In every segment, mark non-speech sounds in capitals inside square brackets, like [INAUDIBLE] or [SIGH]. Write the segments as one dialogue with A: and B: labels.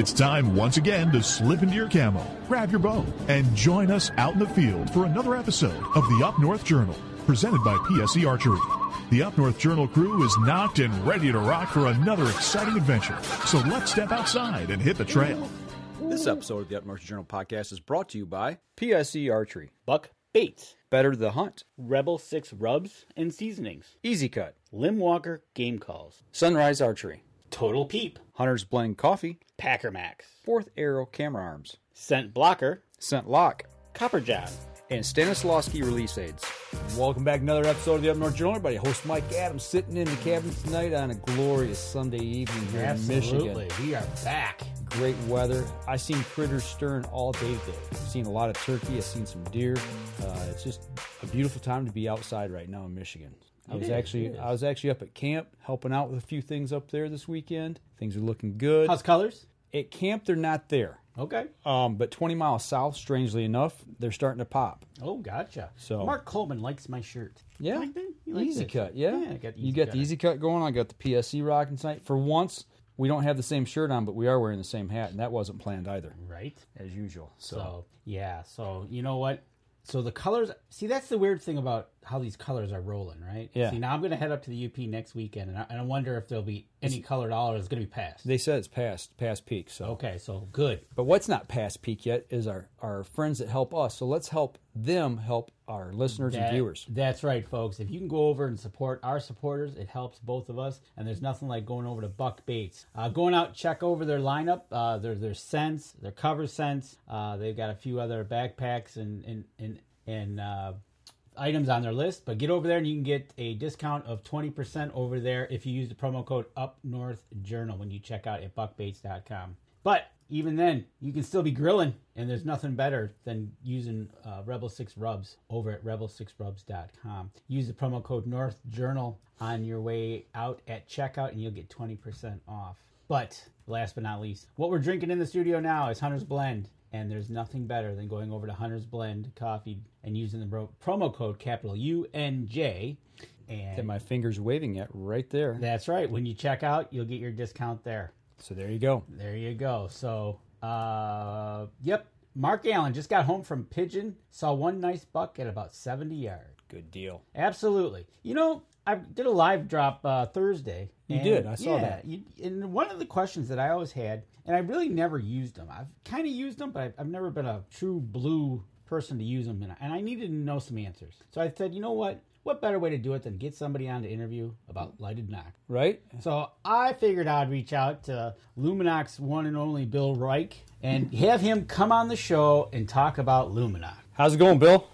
A: It's time once again to slip into your camo, grab your bow, and join us out in the field for another episode of the Up North Journal, presented by PSE Archery. The Up North Journal crew is nocked and ready to rock for another exciting adventure. So let's step outside and hit the trail.
B: This episode of the Up North Journal podcast is brought to you by PSE Archery.
C: Buck Baits,
B: Better the hunt.
C: Rebel 6 rubs and seasonings,
B: Easy Cut.
C: Lim Walker game calls,
B: Sunrise Archery.
C: Total Peep,
B: Hunter's Blend Coffee.
C: Packer Max,
B: Fourth Arrow Camera Arms.
C: Scent Blocker,
B: Scent Lock.
C: Copper John.
B: And Stanislawski Release Aids.
D: Welcome back to another episode of the Up North Journal. Everybody, host Mike Adams sitting in the cabin tonight on a glorious Sunday evening here in Michigan.
C: we are back.
D: Great weather. I seen critters stirring all day today. I've seen a lot of turkey. I've seen some deer. Uh, it's just a beautiful time to be outside right now in Michigan. I was
C: is,
D: actually. I was actually up at camp helping out with a few things up there this weekend. Things are looking good.
C: How's colors?
D: At camp, they're not there.
C: Okay.
D: Um, but 20 miles south, strangely enough, they're starting to pop.
C: Oh, gotcha.
D: So-
C: Mark Coleman likes my shirt.
D: Yeah,
C: like
D: easy
C: this?
D: cut. Yeah,
C: I got
D: you got the easy cut going. I got the PSE rocking tonight. For once, we don't have the same shirt on, but we are wearing the same hat, and that wasn't planned either,
C: Right.
D: as usual. So,
C: So yeah. So you know what? So the colors. See, that's the weird thing about how these colors are rolling, right?
D: Yeah.
C: See, now I'm going to head up to the UP next weekend, and I, and I wonder if there'll be any color at all, or it's going to be passed.
D: they said it's past past peak. So,
C: Okay. So good.
D: but what's not past peak yet is our our friends that help us. So let's help them help our listeners and viewers.
C: That's right, folks. If you can go over and support our supporters, it helps both of us. And there's nothing like going over to Buck Baits, Uh, going out, check over their lineup. Uh, their their scents, their cover scents. Uh, they've got a few other backpacks and and and and. Items on their list but get over there and you can get a discount of 20% over there if you use the promo code up north journal when you check out at buckbaits.com but even then you can still be grilling and there's nothing better than using uh, rebel 6 rubs over at rebel6rubs.com use the promo code north journal on your way out at checkout and you'll get 20% off. But last but not least what we're drinking in the studio now is hunter's blend and there's nothing better than going over to Hunter's Blend Coffee and using the bro- promo code capital UNJ.
D: And
C: And
D: my fingers waving at right there.
C: that's right. When you check out, you'll get your discount there.
D: So there you go.
C: There you go. So, uh, yep. Mark Allen just got home from Pigeon. Saw one nice buck at about 70 yards.
D: Good deal.
C: Absolutely. You know, I did a live drop uh, Thursday.
D: You did. I saw
C: yeah,
D: that.
C: You, and one of the questions that I always had, and I really never used them. I've kind of used them, but I've, I've never been a true blue person to use them. And I, and I needed to know some answers. So I said, you know what? What better way to do it than get somebody on to interview about lighted nock?
D: Right?
C: So I figured I'd reach out to Lumenok's one and only Bill Reich and have him come on the show and talk about Lumenoks.
D: How's it going, Bill?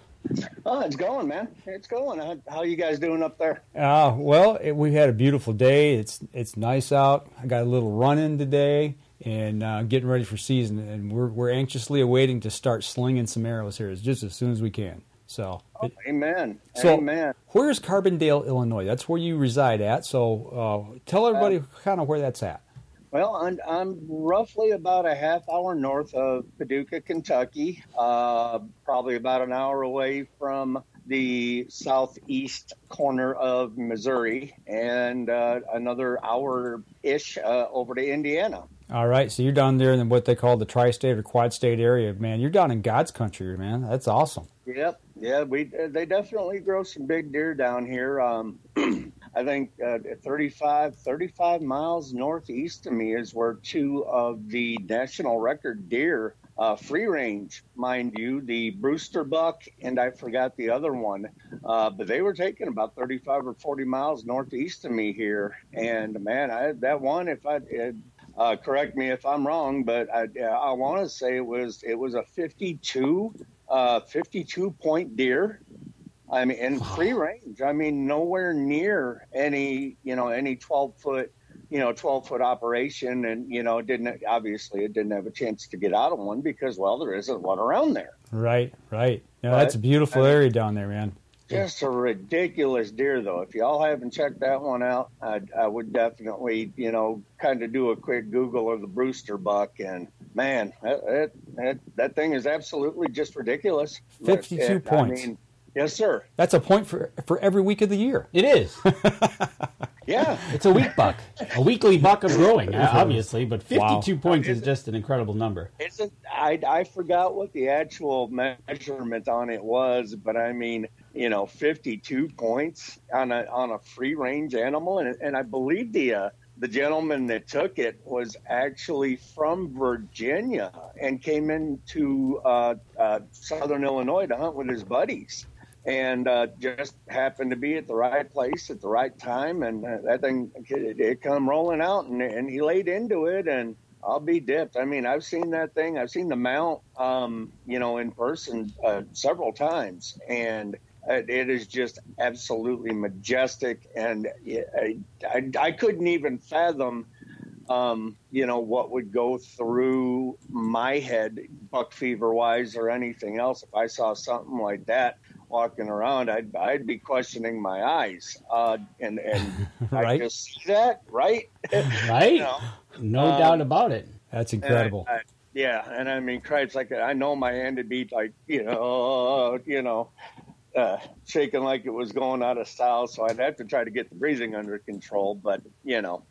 E: Oh, it's going, man. It's going. How, how you guys doing up there?
D: Uh, well, it, we've had a beautiful day. It's it's nice out. I got a little run in today, and uh, getting ready for season. And we're we're anxiously awaiting to start slinging some arrows here, just as soon as we can. So, it-
E: Amen.
D: so
E: Amen.
D: where's Carbondale, Illinois? That's where you reside at. So, uh, tell everybody kind of where that's at.
E: Well, I'm, I'm roughly about a half hour north of Paducah, Kentucky, uh, probably about an hour away from the southeast corner of Missouri, and uh, another hour ish uh, over to Indiana.
D: All right, so you're down there in what they call the tri-state or quad-state area, man. You're down in God's country, man. That's awesome.
E: Yep, yeah, we they definitely grow some big deer down here. Um, [CLEARS THROAT] I think uh, 35, 35 miles northeast of me is where two of the national record deer, uh, free range, mind you, the Brewster buck and I forgot the other one, uh, but they were taken about 35 or 40 miles northeast of me here. And man, I that one, if I it, uh, correct me if I'm wrong, but I, I want to say it was it was a 52, uh, 52 point deer. I mean, in free range. I mean, nowhere near any you know any 12 foot you know 12 foot operation, and you know didn't obviously it didn't have a chance to get out of one because well there isn't one around there.
D: Right, right. No,
E: But-
D: that's a beautiful area down there, man.
E: Just a ridiculous deer, though. If y'all haven't checked that one out, I, I would definitely, you know, kind of do a quick Google of the Brewster buck. And man, that that, that, that thing is absolutely just ridiculous.
D: 52
E: It- I
D: points.
E: mean, yes, sir.
D: That's a point for for every week of the year.
C: It is. [LAUGHS]
E: Yeah,
C: It's a week buck, a weekly buck of growing, [LAUGHS] obviously, but 52
D: Wow.
C: points is just an incredible number.
E: Isn't I I forgot what the actual measurement on it was, but I mean, you know, 52 points on a on a free range animal, and and I believe the uh, the gentleman that took it was actually from Virginia and came into uh, uh, Southern Illinois to hunt with his buddies. And uh, just happened to be at the right place at the right time, and uh, that thing it, it come rolling out, and, and he laid into it, and I'll be dipped. I mean, I've seen that thing. I've seen the mount, um, you know, in person uh, several times, and it, it is just absolutely majestic. And I, I, I couldn't even fathom, um, you know, what would go through my head, buck fever wise, or anything else. If I saw something like that walking around, I'd, I'd be questioning my eyes. Uh, and and [LAUGHS] I
D: Right.
E: just see that, right? [LAUGHS]
C: Right?
E: You know?
C: No
E: Um,
C: doubt about it.
D: That's
E: I-
D: incredible.
E: I- yeah, and I mean, Christ, like I know my hand would be like, you know, [LAUGHS] you know, uh, shaking like it was going out of style. So I'd have to try to get the breathing under control. But you know,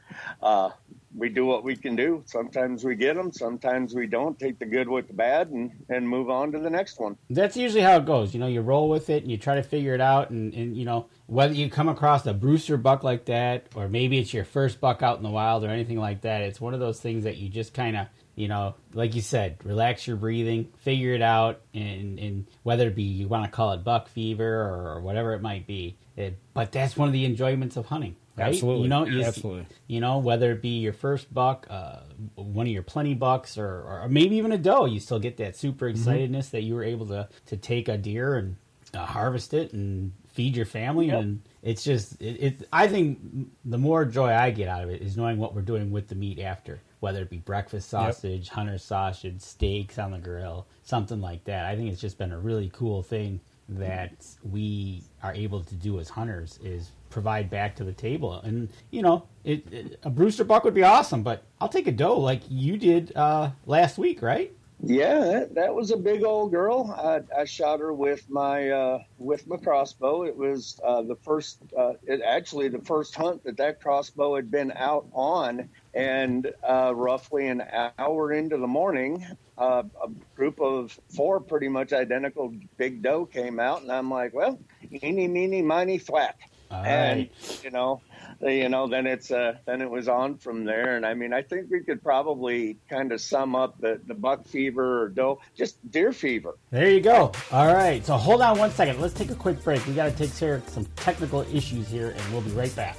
E: uh, we do what we can do. Sometimes we get them, sometimes we don't. Take the good with the bad, and and move on to the next one.
C: That's usually how it goes. You know, you roll with it and you try to figure it out. And, and you know, whether you come across a Brewster buck like that, or maybe it's your first buck out in the wild or anything like that, it's one of those things that you just kind of, you know, like you said, relax your breathing, figure it out, and, and whether it be you want to call it buck fever or, whatever it might be. It, but that's one of the enjoyments of hunting. Right?
D: Absolutely.
C: You know, you,
D: Absolutely.
C: You know, whether it be your first buck, uh, one of your plenty bucks, or, or maybe even a doe, you still get that super
D: Mm-hmm.
C: excitedness that you were able to, to take a deer and uh, harvest it and feed your family.
E: Yep.
C: And it's just, it, it. I think the more joy I get out of it is knowing what we're doing with the meat after, whether it be breakfast
D: Yep.
C: sausage, hunter sausage, steaks on the grill, something like that. I think it's just been a really cool thing that we are able to do as hunters is provide back to the table. And you know, it, it, a Brewster buck would be awesome, but I'll take a doe like you did uh, last week, right?
E: Yeah, that, that was a big old girl. I, I shot her with my uh, with my crossbow. It was uh, the first, uh, it actually the first hunt that that crossbow had been out on, and uh, roughly an hour into the morning, uh, a group of four pretty much identical big doe came out, and I'm like, well, eeny, meeny, miny, thwack.
C: All
E: and
C: right.
E: you know, you know, then it's uh, then it was on from there. And I mean, I think we could probably kind of sum up the the buck fever or doe, just deer fever.
C: There you go. All right. So hold on one second. Let's take a quick break. We got to take care of some technical issues here, and we'll be right back.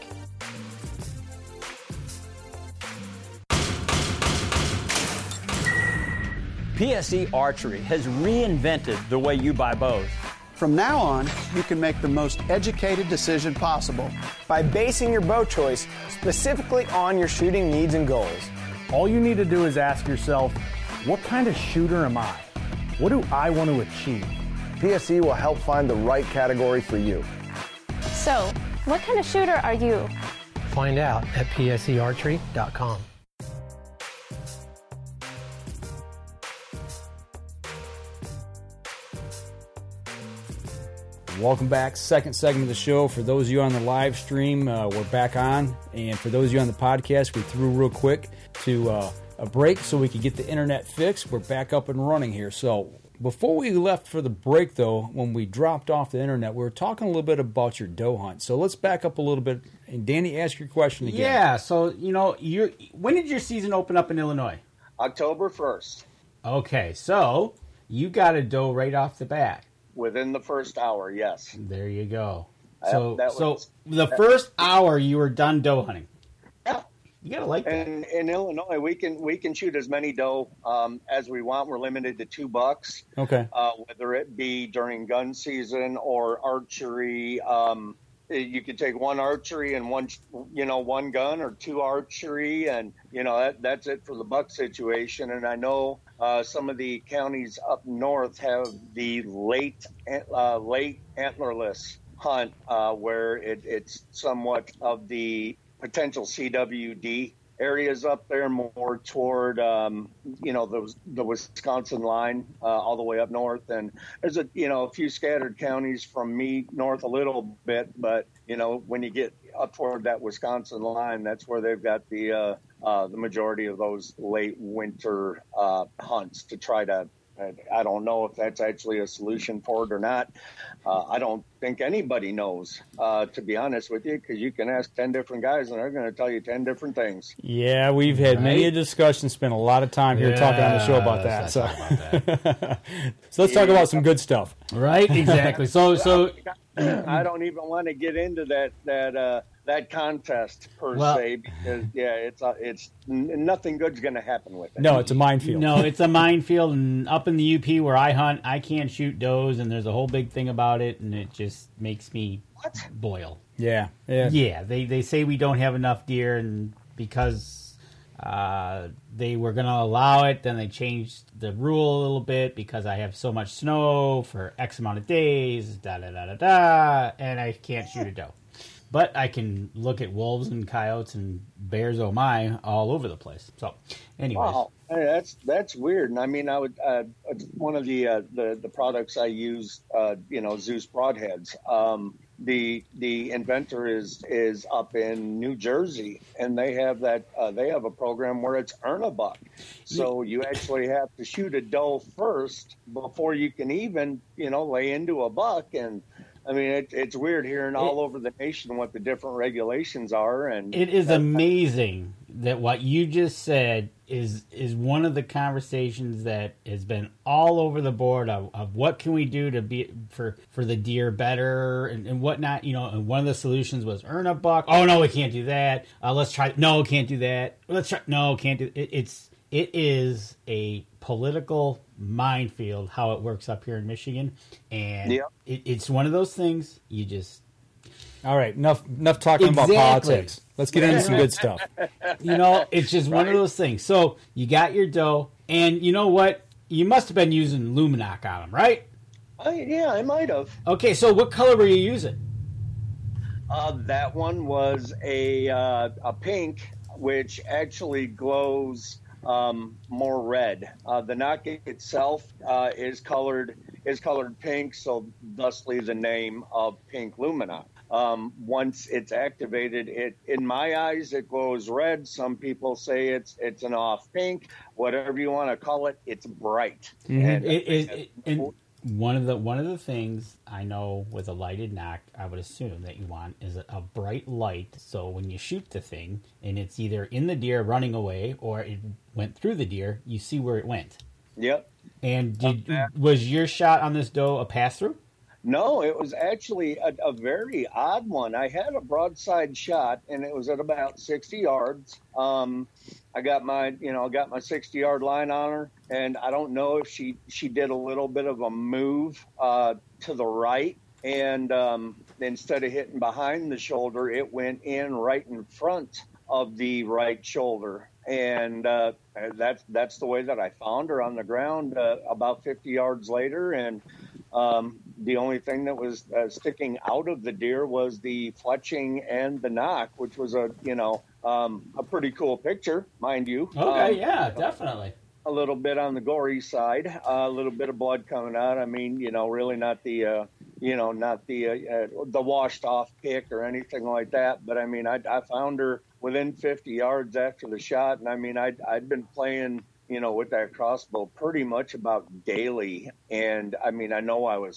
F: PSE Archery has reinvented the way you buy bows.
G: From now on, you can make the most educated decision possible.
H: by basing your bow choice specifically on your shooting needs and goals.
I: All you need to do is ask yourself, what kind of shooter am I? What do I want to achieve?
H: PSE will help find the right category for you.
J: So, what kind of shooter are you?
K: Find out at psearchery.com.
D: Welcome back. Second segment of the show. For those of you on the live stream, uh, we're back on. And for those of you on the podcast, we threw real quick to uh, a break so we could get the internet fixed. We're back up and running here. So before we left for the break, though, when we dropped off the internet, we were talking a little bit about your doe hunt. So let's back up a little bit. And Danny, ask your question again.
C: Yeah. So you know, you when did your season open up in Illinois?
E: October first,
C: Okay. So you got a doe right off the bat.
E: Within the first hour, yes.
C: There you go. So
E: that
C: so
E: was-
C: the first hour you were done doe hunting.
E: Yeah.
C: You gotta like that.
E: And in Illinois, we can we can shoot as many doe um, as we want. We're limited to two bucks.
D: Okay.
E: uh, whether it be during gun season or archery. Um, you could take one archery and one, you know, one gun or two archery, and you know that that's it for the buck situation. And I know uh, some of the counties up north have the late uh, late antlerless hunt uh, where it, it's somewhat of the potential CWD areas up there more toward um, you know the the Wisconsin line uh, all the way up north and there's a you know a few scattered counties from me north a little bit but you know when you get up toward that Wisconsin line. That's where they've got the uh, uh, the majority of those late winter uh, hunts to try to. I don't know if that's actually a solution for it or not. Uh, I don't think anybody knows, uh, to be honest with you, because you can ask 10 different guys and they're going to tell you 10 different things.
D: Yeah, we've had many a discussion, spent a lot of time here talking on the show about that. So,
C: let's talk about [LAUGHS]
D: so let's talk about some good stuff.
C: Right, exactly. So, so
E: I don't even want to get into that that uh, that contest per
C: Well-
E: se because yeah, it's uh, it's n- nothing good's going to happen with it.
D: No, it's a minefield.
C: No, it's a minefield, and up in the UP where I hunt, I can't shoot does, and there's a whole big thing about it, and it just makes me boil.
D: Yeah, yeah,
C: Yeah, they they say we don't have enough deer, and because uh, they were going to allow it, then they changed the rule a little bit because I have so much snow for X amount of days, da da da da da, and I can't shoot a doe. But I can look at wolves and coyotes and bears, oh my, all over the place. So, anyways.
E: Wow, Hey, that's that's weird. And I mean, I would uh, one of the uh, the the products I use, uh, you know, Zeus broadheads. Um, the the inventor is is up in New Jersey, and they have that uh, they have a program where it's earn a buck. So you actually have to shoot a doe first before you can even you know lay into a buck and. I mean, it, it's weird hearing all over the nation what the different regulations are, and
C: It is amazing that what you just said is is one of the conversations that has been all over the board of, of what can we do to be for for the deer better and, and whatnot. You know, and one of the solutions was earn a buck. Oh no, we can't do that. Uh, let's try. No, can't do that. Let's try. No, can't do. It, it's it is a political minefield how it works up here in Michigan, and
E: Yep.
C: it, it's one of those things you just
D: All right, enough enough talking
C: Exactly.
D: about politics. Let's get into some good stuff.
C: you know, it's just one of those things. So you got your dough, and you know what? You must have been using Lumenok on them, right?
E: I, yeah, I might have.
C: Okay, so what color were you using?
E: Uh, that one was a uh, a pink, which actually glows um, more red. Uh, the nock itself uh, is colored is colored pink, so thusly the name of Pink Lumina. Um, once it's activated, it in my eyes it glows red. Some people say it's it's an off pink, whatever you want to call it. It's bright. And
C: It, it, it, and one of the one of the things I know with a lighted nock, I would assume that you want is a, a bright light. So when you shoot the thing and it's either in the deer running away or it went through the deer, you see where it went.
E: Yep.
C: And did, was your shot on this doe a pass through?
E: No, it was actually a, a very odd one. I had a broadside shot, and it was at about 60 yards. Um, I got my, you know, I got my 60 yard line on her, and I don't know if she she did a little bit of a move uh, to the right, and um, instead of hitting behind the shoulder, it went in right in front of the right shoulder. And uh, that's that's the way that I found her on the ground uh, about 50 yards later, and um, the only thing that was uh, sticking out of the deer was the fletching and the nock, which was a you know um, a pretty cool picture, mind you.
C: Okay,
E: Um,
C: yeah, definitely.
E: a little bit on the gory side, uh, a little bit of blood coming out. I mean, you know, really not the, uh, you know, not the uh, uh, the washed off pick or anything like that. But I mean, I, I found her within 50 yards after the shot, and I mean, I'd I'd been playing, you know, with that crossbow pretty much about daily, and I mean, I know I was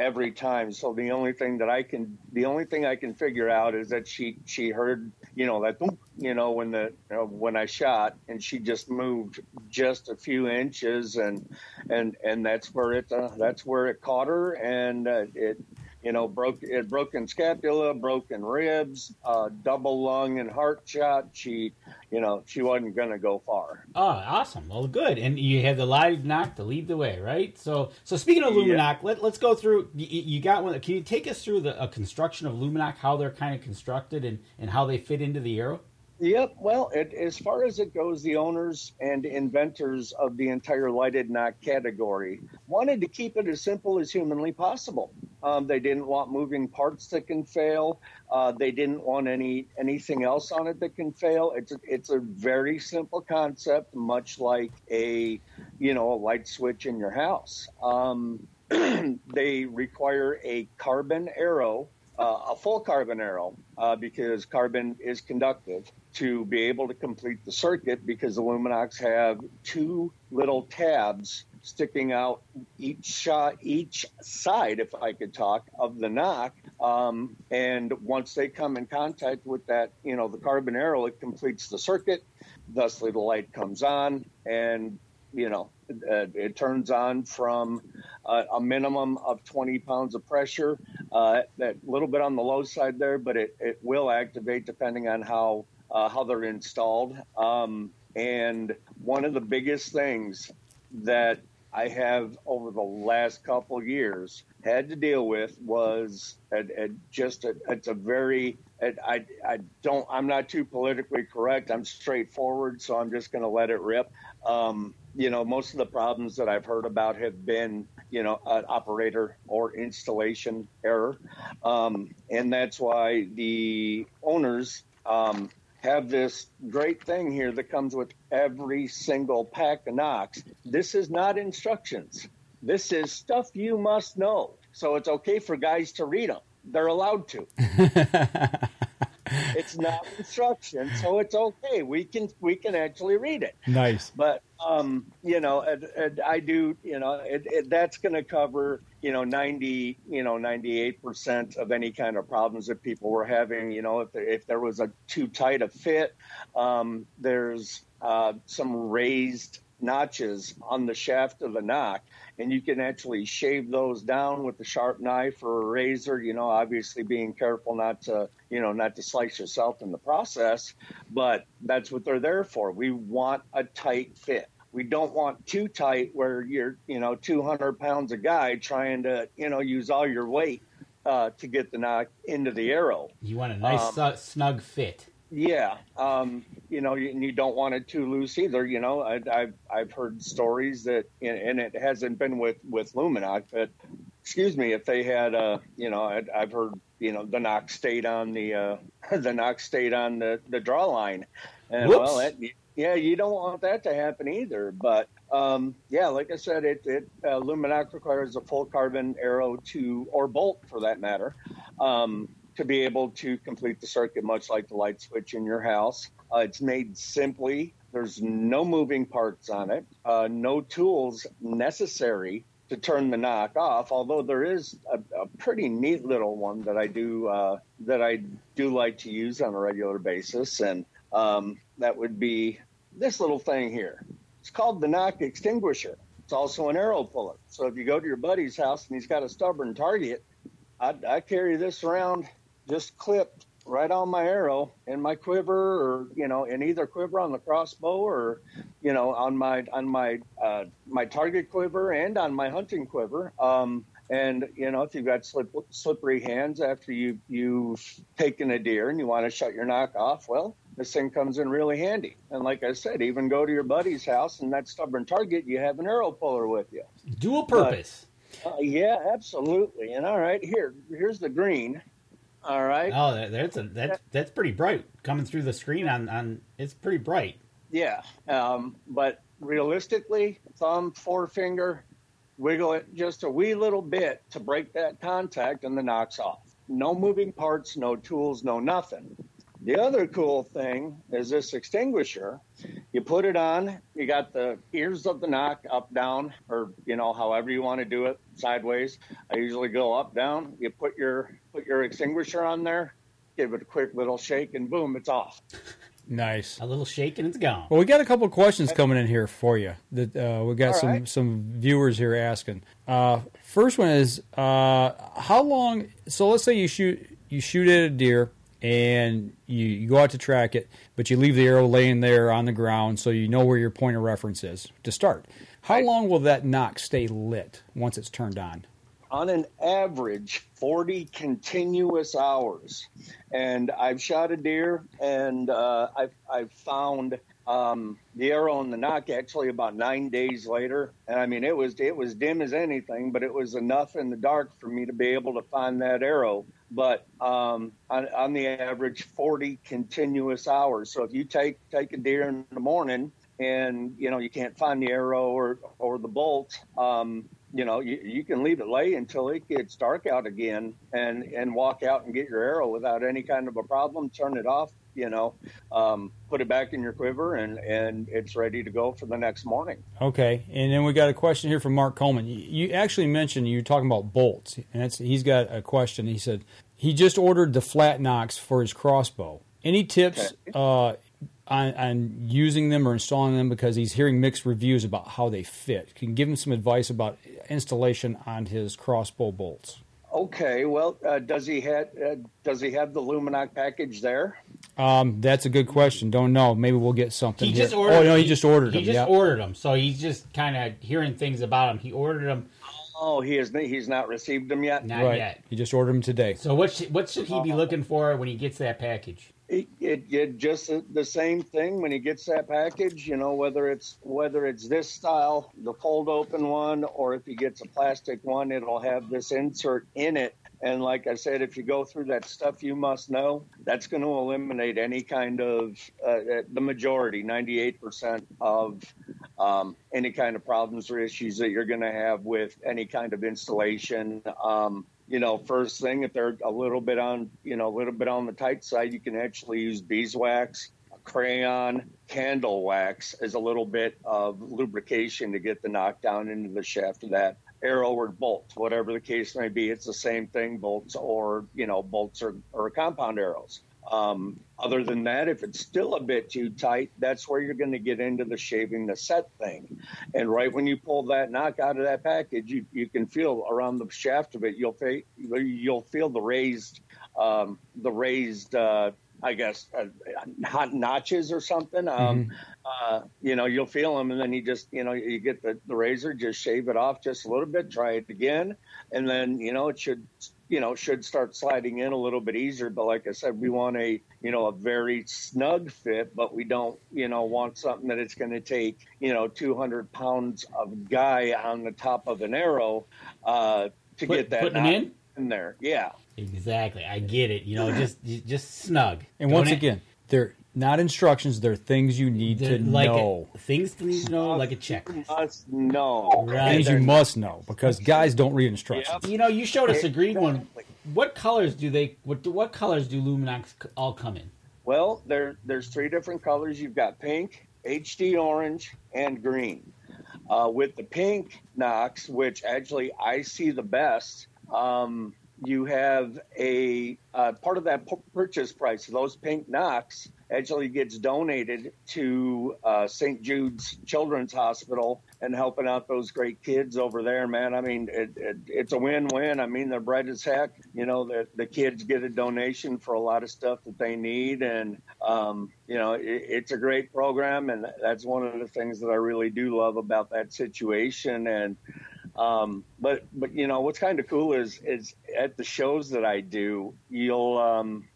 E: every time. So the only thing that I can, the only thing I can figure out is that she she heard, you know, that you know when the you know, when I shot, and she just moved just a few inches, and and and that's where it uh, that's where it caught her, and uh, it. You know, broke it broken scapula, broken ribs, uh, double lung and heart shot. She, you know, she wasn't going to go far.
C: Oh, awesome. Well, good. And you have the live nock to lead the way, right? So, so speaking of
E: Yeah.
C: Lumenok, let, let's go through. You, you got one. Can you take us through the construction of Lumenok, how they're kind of constructed, and and how they fit into the arrow?
E: Yep. Well, it, as far as it goes, the owners and inventors of the entire lighted nock category wanted to keep it as simple as humanly possible. Um, they didn't want moving parts that can fail. Uh, they didn't want any anything else on it that can fail. It's a, it's a very simple concept, much like a you know a light switch in your house. Um, [CLEARS THROAT] they require a carbon arrow uh, a full carbon arrow uh, because carbon is conductive to be able to complete the circuit because the Lumenoks have two little tabs sticking out each shot, each side, if I could talk, of the nock. Um, and once they come in contact with that, you know, the carbon arrow, it completes the circuit. Thusly, the light comes on, and you know, uh, it turns on from a minimum of 20 pounds of pressure. Uh, that little bit on the low side there, but it, it will activate depending on how uh, how they're installed. Um, and one of the biggest things that I have over the last couple years had to deal with was a, just a, it's a very I, I don't I'm not too politically correct. I'm straightforward, so I'm just going to let it rip. Um, you know, most of the problems that I've heard about have been, you know, an operator or installation error. Um, and that's why the owners um, have this great thing here that comes with every single pack of nocks. This is not instructions. This is stuff you must know. So it's okay for guys to read them. They're allowed to. [LAUGHS] it's not instruction, so it's okay. We can we can actually read it.
D: Nice.
E: But um, you know, and, and I do. You know, it, it, that's going to cover you know ninety you know ninety eight percent of any kind of problems that people were having. You know, if there, if there was a too tight a fit, um, there's uh, some raised notches on the shaft of the nock, and you can actually shave those down with a sharp knife or a razor you know obviously being careful not to you know not to slice yourself in the process but that's what they're there for. We want a tight fit. We don't want too tight where you're you know 200 pounds a guy trying to you know use all your weight uh, to get the nock into the arrow.
C: You want a nice um, snug fit
E: yeah, um, you know, and you don't want it too loose either. You know, I, have I've heard stories that, and it hasn't been with with Lumenoks, but excuse me, if they had, uh, you know, i have heard, you know, the nock stayed on the uh, [LAUGHS] the nock stayed on the the draw line, and Whoops. well, that, yeah, you don't want that to happen either. But um, yeah, like I said, it, it uh, Lumenoks requires a full carbon arrow to or bolt for that matter. Um, to be able to complete the circuit, much like the light switch in your house. Uh, it's made simply. There's no moving parts on it, uh, no tools necessary to turn the nock off. Although there is a, a pretty neat little one that I do uh, that I do like to use on a regular basis, and um, that would be this little thing here. It's called the nock extinguisher. It's also an arrow puller. So if you go to your buddy's house and he's got a stubborn target, I, I carry this around just clipped right on my arrow in my quiver or you know in either quiver on the crossbow or you know on my on my uh, my target quiver and on my hunting quiver. Um, and you know if you've got slip, slippery hands after you you've taken a deer and you want to shut your nock off well this thing comes in really handy. And like i said even go to your buddy's house and that stubborn target you have an arrow puller with you.
C: Dual purpose.
E: But, uh, yeah absolutely. And all right here here's the green all right.
C: Oh, that's a that's that's pretty bright coming through the screen on on. It's pretty bright.
E: Yeah, um, but realistically, thumb, forefinger, wiggle it just a wee little bit to break that contact, and the nocks off. No moving parts, no tools, no nothing. The other cool thing is this extinguisher. You put it on, you got the ears of the nock up, down, or you know, however you want to do it, sideways. I usually go up, down. You put your put your extinguisher on there, give it a quick little shake, and boom, it's off. [LAUGHS]
D: Nice.
C: A little shake and it's gone.
D: Well, we got a couple of questions coming in here for you. That uh, we got All some right. some viewers here asking. Uh, first one is uh, how long? So let's say you shoot you shoot at a deer and you, you go out to track it, but you leave the arrow laying there on the ground so you know where your point of reference is to start. How long will that nock stay lit once it's turned on?
E: On an average, 40 continuous hours. And I've shot a deer and uh, I've, I've found um, the arrow in the nock actually about nine days later. And I mean, it was, it was dim as anything, but it was enough in the dark for me to be able to find that arrow but um, on, on, the average 40 continuous hours. So if you take take a deer in the morning and you know you can't find the arrow or or the bolt, um, you know, you, you can leave it lay until it gets dark out again, and and walk out and get your arrow without any kind of a problem. Turn it off, you know, um, put it back in your quiver, and and it's ready to go for the next morning.
D: Okay, and then we got a question here from Mark Coleman. You, you actually mentioned you're talking about bolts, and he's got a question. He said he just ordered the flat nocks for his crossbow. Any tips uh, on, on using them or installing them? Because he's hearing mixed reviews about how they fit. Can you give him some advice about installation on his crossbow bolts?
E: Okay, well, uh, does he have uh, does he have the Lumenok package there?
D: Um, that's a good question. Don't know. Maybe we'll get something.
C: He
D: here.
C: just ordered.
D: Oh no, he, just ordered them.
C: He
D: them.
C: just
D: yeah.
C: ordered them, so he's just kind of hearing things about them. He ordered them,
E: Oh, he has he's not received them yet.
C: not
D: right.
C: yet.
D: He just ordered them today.
C: So what should, what should he be looking for when he gets that package?
E: It, it, it just the same thing when he gets that package. You know, whether it's whether it's this style, the fold open one, or if he gets a plastic one, it'll have this insert in it. And like I said, if you go through that stuff you must know, that's going to eliminate any kind of uh, the majority, ninety eight percent of um, any kind of problems or issues that you're going to have with any kind of installation. Um, you know, first thing, if they're a little bit on, you know, a little bit on the tight side, you can actually use beeswax, crayon, candle wax as a little bit of lubrication to get the knockdown into the shaft of that arrow or bolt, whatever the case may be. It's the same thing, bolts or, you know, bolts or, or compound arrows. Um, other than that, if it's still a bit too tight, that's where you're going to get into the shaving the set thing. And right when you pull that nock out of that package, you, you can feel around the shaft of it. You'll feel you'll feel the raised um, the raised uh, I guess uh, hot notches or something. Um,
D: Mm-hmm.
E: uh, you know, you'll feel them, and then you just you know you get the, the razor, just shave it off just a little bit, try it again, and then you know it should you know should start sliding in a little bit easier. But like I said, we want a you know a very snug fit, but we don't you know want something that it's going to take you know 200 pounds of guy on the top of an arrow uh, to
C: Put-
E: get that
C: putting 'em
E: knot
C: in?
E: in there. Yeah.
C: Exactly, I get it. You know, just just snug.
D: And
C: Don't
D: once
C: it-
D: again, they're not instructions. They're things you need
C: they're
D: to
C: like
D: know.
C: A, things to know, like a checklist.
E: Must know.
C: Right.
D: Things you must know because guys don't read instructions.
C: You know, you showed us a green one. What colors do they? What what colors do Lumenoks all come in?
E: Well, there there's three different colors. You've got pink, HD orange, and green. Uh, with the pink nocks, which actually I see the best, um, you have a uh, part of that purchase price. Those pink nocks actually gets donated to uh, St. Jude's Children's Hospital and helping out those great kids over there, man. I mean, it, it, it's a win-win. I mean, they're bright as heck. You know, the, the kids get a donation for a lot of stuff that they need, and um, you know, it, it's a great program, and that's one of the things that I really do love about that situation. And um, but but you know, what's kind of cool is is at the shows that I do, you'll um,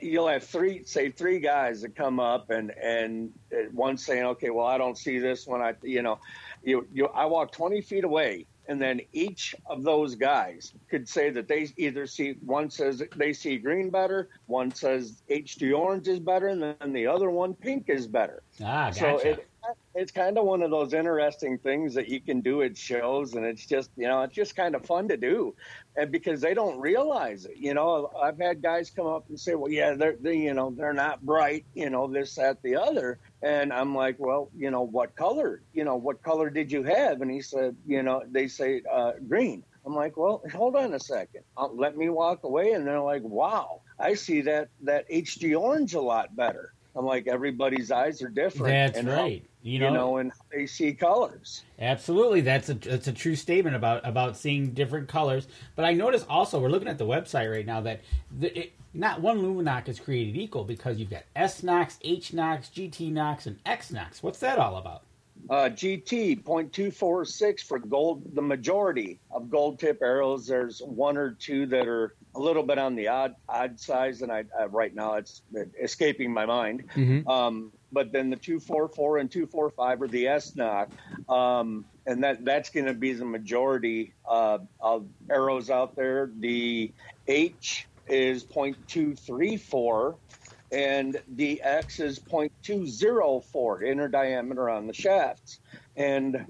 E: you'll have three say three guys that come up and and uh, one saying okay well i don't see this when i you know you, you i walk 20 feet away. And then each of those guys could say that they either see one says they see green better one says hd orange is better and then the other one pink is better.
C: Ah,
E: so
C: gotcha.
E: it, it's kind of one of those interesting things that you can do at shows, and it's just you know it's just kind of fun to do, and because they don't realize it. You know, I've had guys come up and say, "Well, yeah, they're they, you know they're not bright, you know this, that, the other," and I'm like, "Well, you know what color? You know what color did you have?" And he said, "You know," they say uh, green. I'm like, well, hold on a second. Uh, let me walk away, and they're like, wow, I see that that HD orange a lot better. I'm like, everybody's eyes are different.
C: That's
E: and
C: right.
E: How,
C: You know-
E: and they see colors.
C: Absolutely, that's a that's a true statement about about seeing different colors. But I notice also we're looking at the website right now that the, it, not one Lumenoks is created equal because you've got S nocks, H nocks, GT nocks, and X nocks. What's that all about?
E: Uh, GT .246 for gold. The majority of gold tip arrows. There's one or two that are a little bit on the odd odd size, and I, I right now it's escaping my mind.
D: Mhm.
E: Um, but then the 244 and 245 are the S nock, um, and that that's going to be the majority uh, of arrows out there. The H is .234 and the X is .204 inner diameter on the shafts. And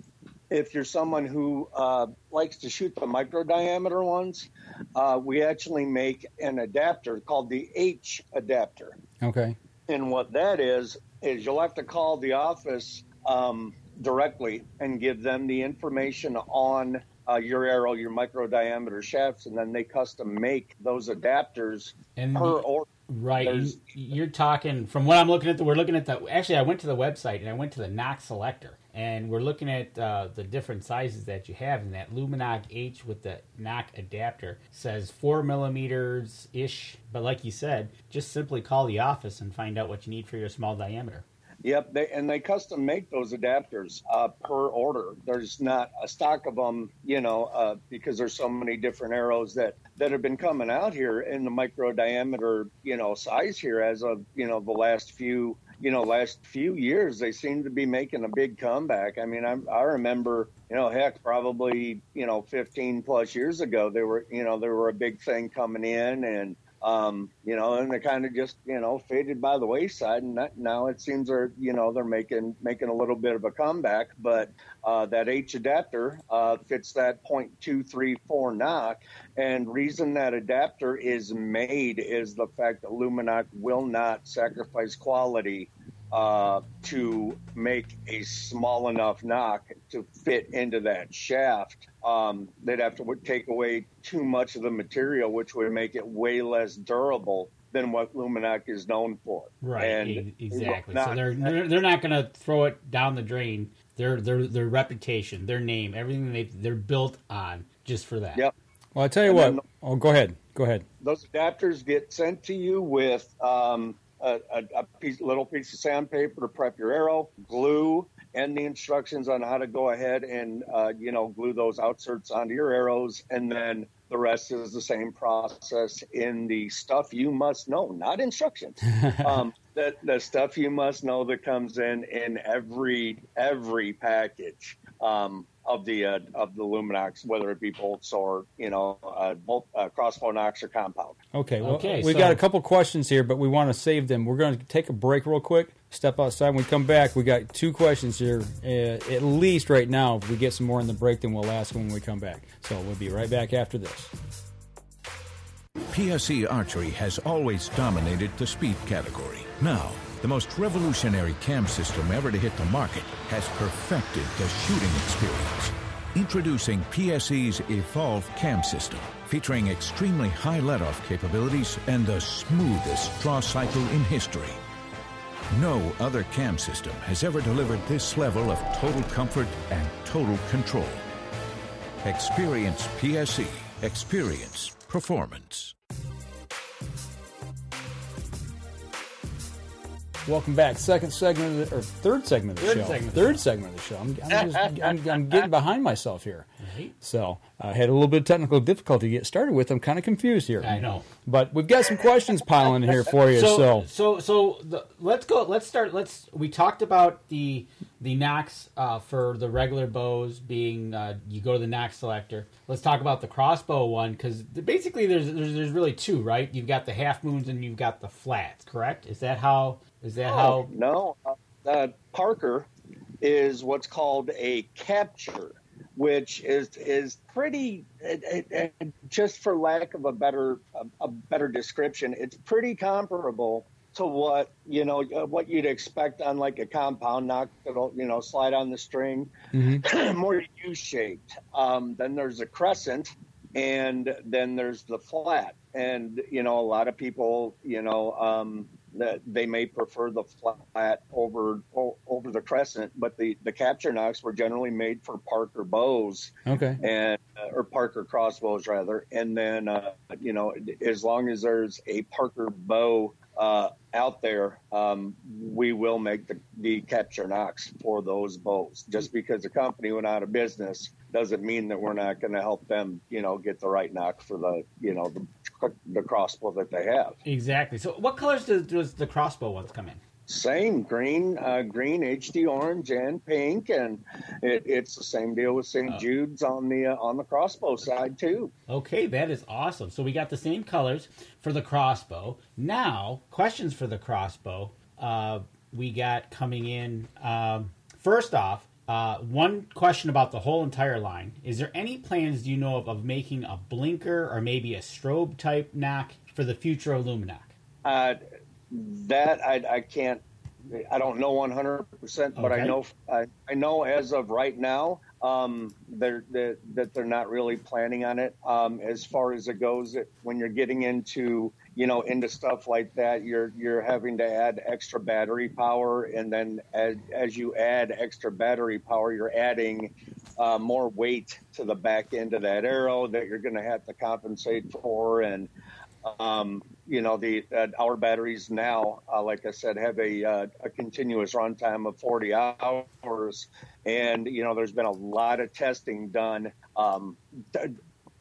E: if you're someone who uh, likes to shoot the micro diameter ones, uh, we actually make an adapter called the H adapter.
D: Okay.
E: And what that is, is you'll have to call the office um, directly and give them the information on uh, your arrow, your micro diameter shafts, and then they custom make those adapters
C: And
E: per
C: the-
E: order.
C: Right, you, you're talking from what I'm looking at. The, we're looking at the. Actually, I went to the website and I went to the nock selector, and we're looking at uh, the different sizes that you have. And that Lumenok H with the nock adapter says four millimeters ish. But like you said, just simply call the office and find out what you need for your small diameter.
E: Yep, they, and they custom make those adapters uh, per order. There's not a stock of them, you know, uh, because there's so many different arrows that that have been coming out here in the micro diameter, you know, size here as of you know the last few, you know, last few years. They seem to be making a big comeback. I mean, I, I remember, you know, heck, probably you know 15 plus years ago, they were, you know, there were a big thing coming in and um, you know, and they kind of just, you know, faded by the wayside. And that, now it seems they're, you know, they're making making a little bit of a comeback. But uh, that H adapter uh, fits that .234 nock. And reason that adapter is made is the fact that Lumenok will not sacrifice quality uh, to make a small enough nock to fit into that shaft. Um, they'd have to take away too much of the material, which would make it way less durable than what Lumenok is known for.
C: Right,
E: And
C: exactly.
E: not-
C: so they're they're, they're not going to throw it down the drain. Their their their reputation, their name, everything they they're built on just for that.
E: Yep.
D: Well, I tell you
E: And
D: what.
E: then-
D: Oh, go ahead. Go ahead.
E: those adapters get sent to you with um, a, a, a piece, little piece of sandpaper to prep your arrow, glue, and the instructions on how to go ahead and uh, you know glue those outserts onto your arrows, and then the rest is the same process in the stuff you must know, not instructions. [LAUGHS] um, the, the stuff you must know that comes in in every every package. Um, of the uh, of the Lumenoks, whether it be bolts or you know uh, bolt uh, crossbow nocks or compound.
D: Okay. Well,
C: Okay,
D: we've
C: so-
D: got a couple questions here, but we want to save them. We're going to take a break real quick. Step outside. When we come back, we got two questions here, uh, at least right now. If we get some more in the break, then we'll ask them when we come back. So we'll be right back after this.
L: PSE Archery has always dominated the speed category. Now, the most revolutionary cam system ever to hit the market has perfected the shooting experience. Introducing PSE's Evolve Cam System, featuring extremely high let-off capabilities and the smoothest draw cycle in history. No other cam system has ever delivered this level of total comfort and total control. Experience PSE. Experience performance.
D: Welcome back. Second segment, of the, or third segment of the
C: Third
D: show.
C: segment of
D: third segment of the show. I'm, I'm, just, I'm, I'm [LAUGHS] getting behind myself here. So I had a little bit of technical difficulty to get started with. I'm kind of confused here.
C: I know.
D: But we've got some questions piling in here for you.
C: So
D: So,
C: so so the, let's go. Let's start. Let's. We talked about the the nocks uh, for the regular bows being uh, you go to the nock selector. Let's talk about the crossbow one because basically there's, there's there's really two, right? You've got the half moons and you've got the flats. Correct? Is that how? Is that
E: Oh,
C: how?
E: no, uh, Parker is what's called a capture, which is is pretty. It, it, it- just for lack of a better a, a better description, it's pretty comparable to what you know uh, what you'd expect on like a compound nock that'll you know slide on the string, [CLEARS THROAT] more U-shaped. Um, then there's a crescent, and then there's the flat. And you know, a lot of people, you know, um, that they may prefer the flat over over the crescent, but the the capture nocks were generally made for Parker bows
D: okay.
E: and uh, or Parker crossbows rather. And then uh, you know, as long as there's a Parker bow uh, out there, um, we will make the, the capture nocks for those bows. Just because the company went out of business doesn't mean that we're not going to help them, you know, get the right nock for the you know the, the crossbow that they have.
C: Exactly. So what colors does, does the crossbow ones come in?
E: Same green, uh, green, HD orange, and pink, and it, it's the same deal with St. Jude's on the uh, on the crossbow side too.
C: Okay, that is awesome. So we got the same colors for the crossbow. Now, questions for the crossbow. Uh, we got coming in. Um, first off, Uh, one question about the whole entire line: Is there any plans do you know of of making a blinker or maybe a strobe type nock for the future of Lumenok?
E: Uh, that I, I can't. I don't know 100, percent but
C: Okay.
E: I know I, I know as of right now um, they're, that that they're not really planning on it. Um, as far as it goes, it, when you're getting into you know into stuff like that, you're you're having to add extra battery power, and then as, as you add extra battery power, you're adding uh, more weight to the back end of that arrow that you're going to have to compensate for, and um, you know, the uh, our batteries now, uh, like I said, have a, uh, a continuous runtime of 40 hours, and you know, there's been a lot of testing done um,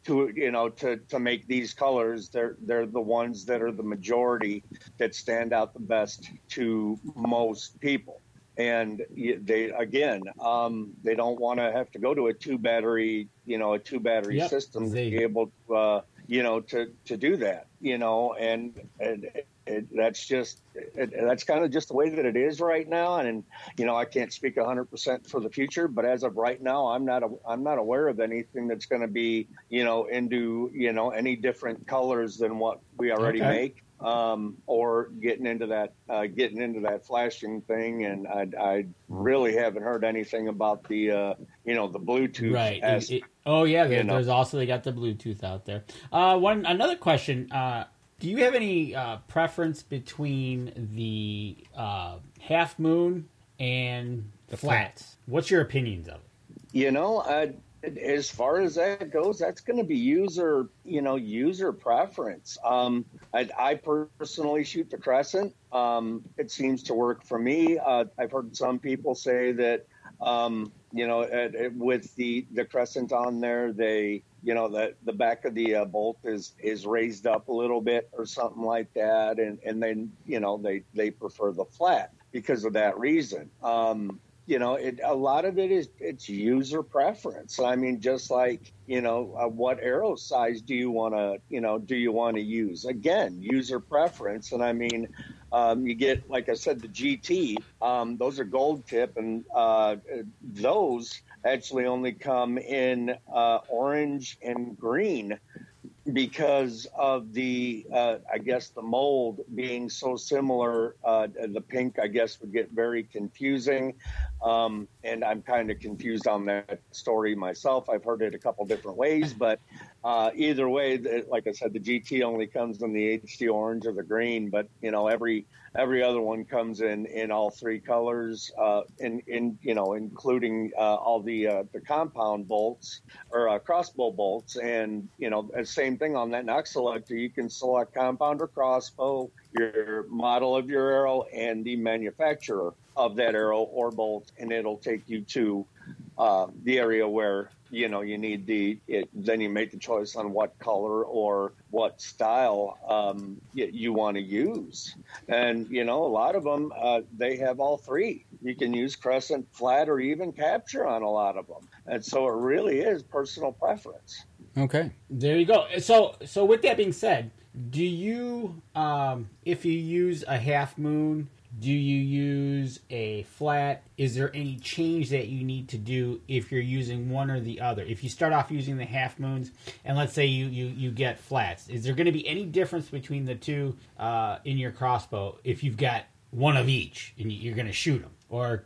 E: to, to you know to, to make these colors. They're they're the ones that are the majority that stand out the best to most people. And they again, um, they don't want to have to go to a two battery, you know, a two battery
C: Yep,
E: system to
C: they-
E: be able to, uh, you know, to to do that, you know, and, and it, that's just it, that's kind of just the way that it is right now. And you know, I can't speak 100 percent for the future, but as of right now, I'm not a, I'm not aware of anything that's going to be, you know, into you know any different colors than what we already
C: Okay.
E: make um, or getting into that uh, getting into that flashing thing. And I, I really haven't heard anything about the uh, you know the Bluetooth.
C: Right.
E: as-
C: It- oh yeah, there,
E: know.
C: there's also they got the Bluetooth out there. Uh, one another question: uh, Do you have any uh, preference between the uh, half moon and the flats? What's your opinions of it?
E: You know, I, as far as that goes, that's going to be user, you know, user preference. Um, I, I personally shoot the crescent. Um, it seems to work for me. Uh, I've heard some people say that, um, you know, at, at- with the the crescent on there, they, you know, the the back of the uh, bolt is is raised up a little bit or something like that, and and then you know they they prefer the flat because of that reason. Um, you know, it, a lot of it is it's user preference. I mean, just like you know, uh, what arrow size do you want to, you know, do you want to use? Again, user preference. And I mean, um, you get, like I said, the GT. Um, those are gold tip, and uh, those actually only come in uh, orange and green because of the, uh, I guess, the mold being so similar. Uh, the pink, I guess, would get very confusing. Um, and I'm kind of confused on that story myself. I've heard it a couple different ways, but uh, either way, like I said, the GT only comes in the HD orange or the green, but you know every every other one comes in in all three colors, uh, in in you know including uh, all the uh, the compound bolts or uh, crossbow bolts, and you know the same thing on that nock selector. You can select compound or crossbow, your model of your arrow, and the manufacturer of that arrow or bolt, and it'll take you to uh, the area where you know you need the it, then you make the choice on what color or what style um, you, you want to use and you know a lot of them uh, they have all three you can use crescent flat or even capture on a lot of them and so it really is personal preference
D: Okay.
C: There you go. So, so with that being said, do you, um, if you use a half moon, do you use a flat? Is there any change that you need to do if you're using one or the other? If you start off using the half moons, and let's say you you, you get flats, is there going to be any difference between the two uh, in your crossbow if you've got one of each and you- you're going to shoot them? Or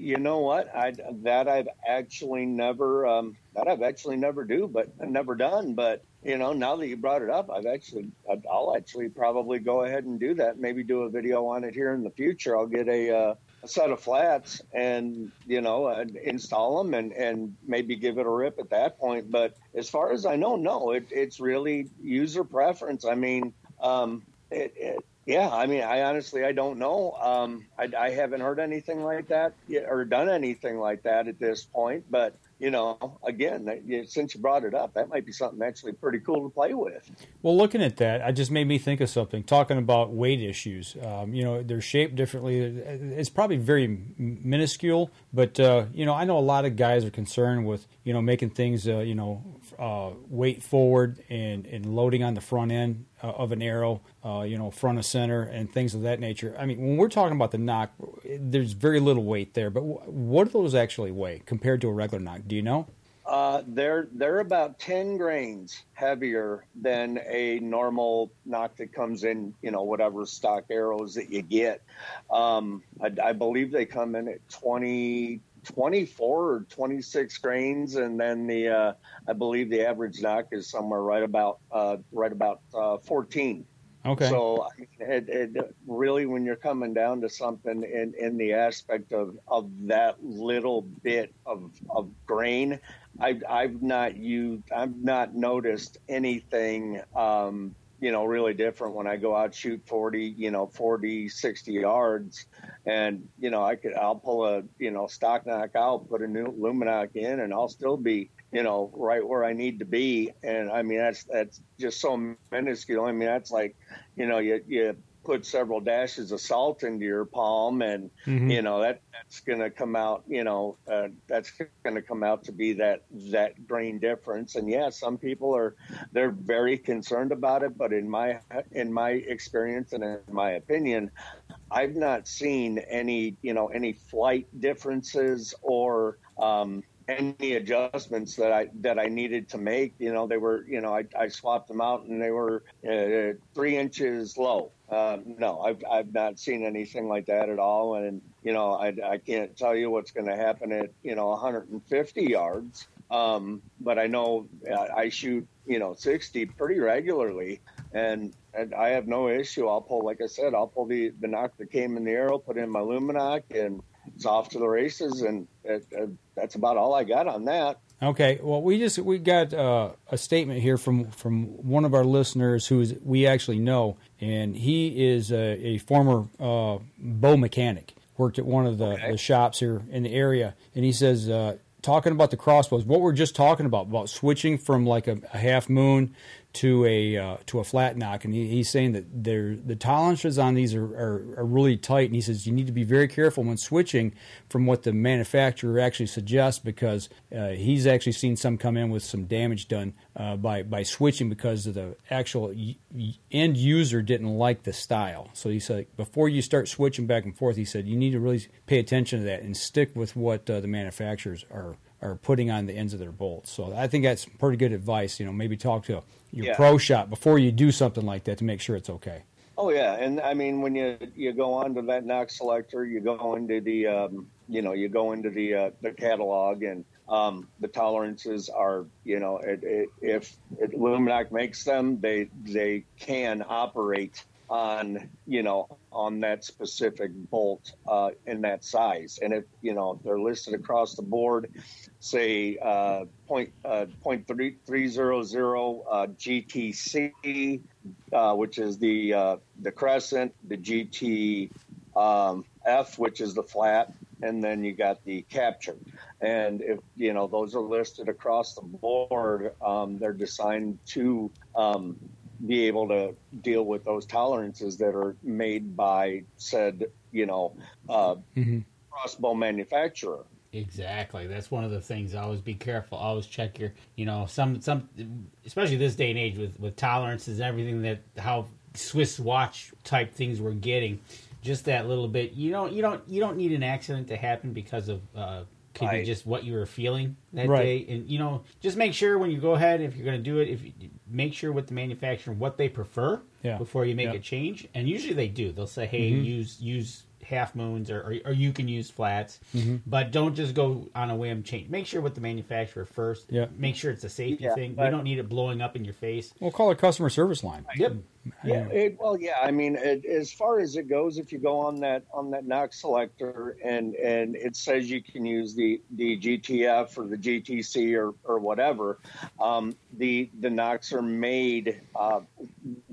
E: you know what? I that I've actually never um, that I've actually never do but never done but you know now that you brought it up I've actually I'll actually probably go ahead and do that maybe do a video on it here in the future. I'll get a, uh, a set of flats and you know install them and and maybe give it a rip at that point but as far as I know no it, it's really user preference. I mean um, it, it yeah, I mean, I honestly, I don't know. Um, I, I haven't heard anything like that yet, or done anything like that at this point. But you know, again, since you brought it up, that might be something actually pretty cool to play with.
D: Well, looking at that, I just made me think of something. Talking about weight issues, um, you know, they're shaped differently. It's probably very minuscule, but uh, you know, I know a lot of guys are concerned with you know making things uh, you know uh, weight forward and and loading on the front end. Uh, of an arrow, uh, you know, front of center and things of that nature. I mean, when we're talking about the nock, there's very little weight there. But what do those actually weigh compared to a regular nock? Do you know?
E: Uh, they're they're about ten grains heavier than a normal nock that comes in, you know, whatever stock arrows that you get. Um, I, I, believe they come in at 20, 24 or 26 grains, and then the uh, I believe the average nock is somewhere right about uh, right about uh, 14.
D: Okay.
E: So I mean, it, it really, when you're coming down to something in, in the aspect of, of that little bit of, of grain, I've, I've not used, I've not noticed anything, um, you know, really different when I go out shoot 40, you know, 40, 60 yards. And, you know, I could, I'll pull a, you know, stock nock out, put a new Lumenok in, and I'll still be, you know, right where I need to be. And I mean, that's, that's just so minuscule. I mean, that's like, you know, you, you put several dashes of salt into your palm and mm-hmm. you know that that's going to come out you know uh, that's going to come out to be that that grain difference and yeah some people are they're very concerned about it but in my in my experience and in my opinion I've not seen any you know any flight differences or um, any adjustments that I that I needed to make. You know, they were you know I, I swapped them out and they were uh, three inches low. Uh, no, I've I've not seen anything like that at all, and you know I, I can't tell you what's going to happen at you know 150 yards. Um, but I know uh, I shoot you know 60 pretty regularly, and, and I have no issue. I'll pull, like I said, I'll pull the the nock that came in the arrow, put in my Lumenok, and it's off to the races, and it, it, that's about all I got on that.
D: Okay, well, we just we got uh, a statement here from from one of our listeners who we actually know, and he is a, a former uh, bow mechanic. Worked at one of the, okay. the, shops here in the area, and he says, uh, talking about the crossbows, what we're just talking about about switching from like a, a half moon to a uh, to a flat nock, and he, he's saying that the tolerances on these are, are, are, really tight, and he says you need to be very careful when switching from what the manufacturer actually suggests because uh, he's actually seen some come in with some damage done uh, by by switching because of the actual end user didn't like the style. So he said before you start switching back and forth, he said you need to really pay attention to that and stick with what uh, the manufacturers are are putting on the ends of their bolts. So I think that's pretty good advice. You know, maybe talk to your yeah. pro shop before you do something like that to make sure it's okay.
E: Oh yeah, and I mean when you you go onto that nock selector, you go into the um, you know you go into the uh, the catalog and um, the tolerances are you know it, it, if it, makes them, they they can operate on you know on that specific bolt uh, in that size. And if you know they're listed across the board say uh, point, uh, point three, three zero zero uh, GTC uh, which is the uh, the crescent the GT um, F which is the flat and then you got the capture. And if you know those are listed across the board um, they're designed to um, be able to deal with those tolerances that are made by said, you know, uh, mm-hmm. crossbow manufacturer.
C: Exactly. That's one of the things. Always be careful. Always check your, you know, some some, especially this day and age with with tolerances and everything that how Swiss watch type things we're getting. Just that little bit. You don't you don't you don't need an accident to happen because of. Uh, could right. be just what you were feeling that right. day, and you know, just make sure when you go ahead, if you're going to do it, if you, make sure with the manufacturer what they prefer yeah. before you make yeah. a change. And usually they do. They'll say, "Hey, mm-hmm. use use half moons or, or, or you can use flats, mm-hmm. but don't just go on a whim change. Make sure with the manufacturer first.
D: Yeah.
C: Make sure it's a safety yeah, thing. We don't need it blowing up in your face.
D: We'll call a customer service line.
C: Yep.
E: Yeah. It, well, yeah. I mean, it, as far as it goes, if you go on that on that nock selector and and it says you can use the the GTF or the GTC or or whatever, um, the the nocks are made uh,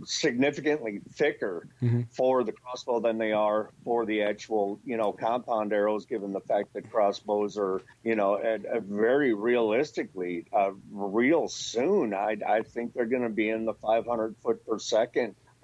E: significantly thicker mm-hmm. for the crossbow than they are for the actual, you know, compound arrows, given the fact that crossbows are, you know, at, at very realistically, uh, real soon, I, I think they're going to be in the 500 foot per second.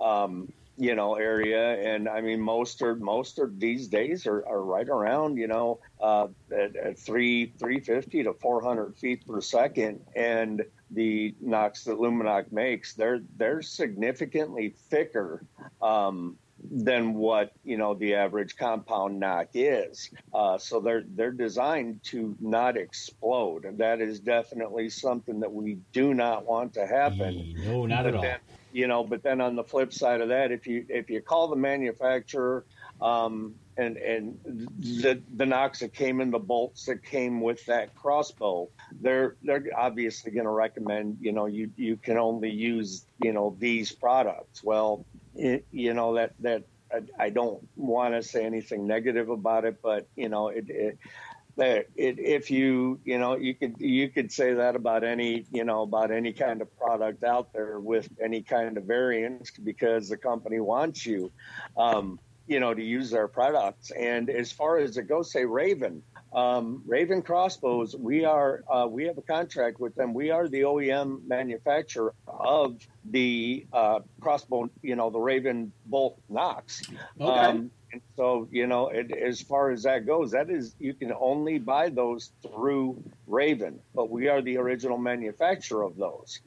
E: Um, you know area and i mean most are most are these days are, are right around you know uh, at, at 3 350 to 400 feet per second and the nocks that Lumenok makes, they're they're significantly thicker um, than what you know the average compound nock is. Uh, so they're they're designed to not explode, and that is definitely something that we do not want to happen.
C: No, not
E: but
C: at
E: then,
C: all.
E: You know, but then on the flip side of that, if you if you call the manufacturer. Um, and and the the nocks that came in the bolts that came with that crossbow, they're they're obviously going to recommend you know you you can only use you know these products. Well, it, you know that that I, I don't want to say anything negative about it, but you know it. it that it, if you you know you could you could say that about any you know about any kind of product out there with any kind of variants because the company wants you um, you know to use their products. And as far as it goes say raven um, raven crossbows we are uh, we have a contract with them. We are the oem manufacturer of the uh, crossbow you know the raven bolt nocks.
C: Okay.
E: um, and so, you know, it, as far as that goes, that is you can only buy those through Raven, but we are the original manufacturer of those.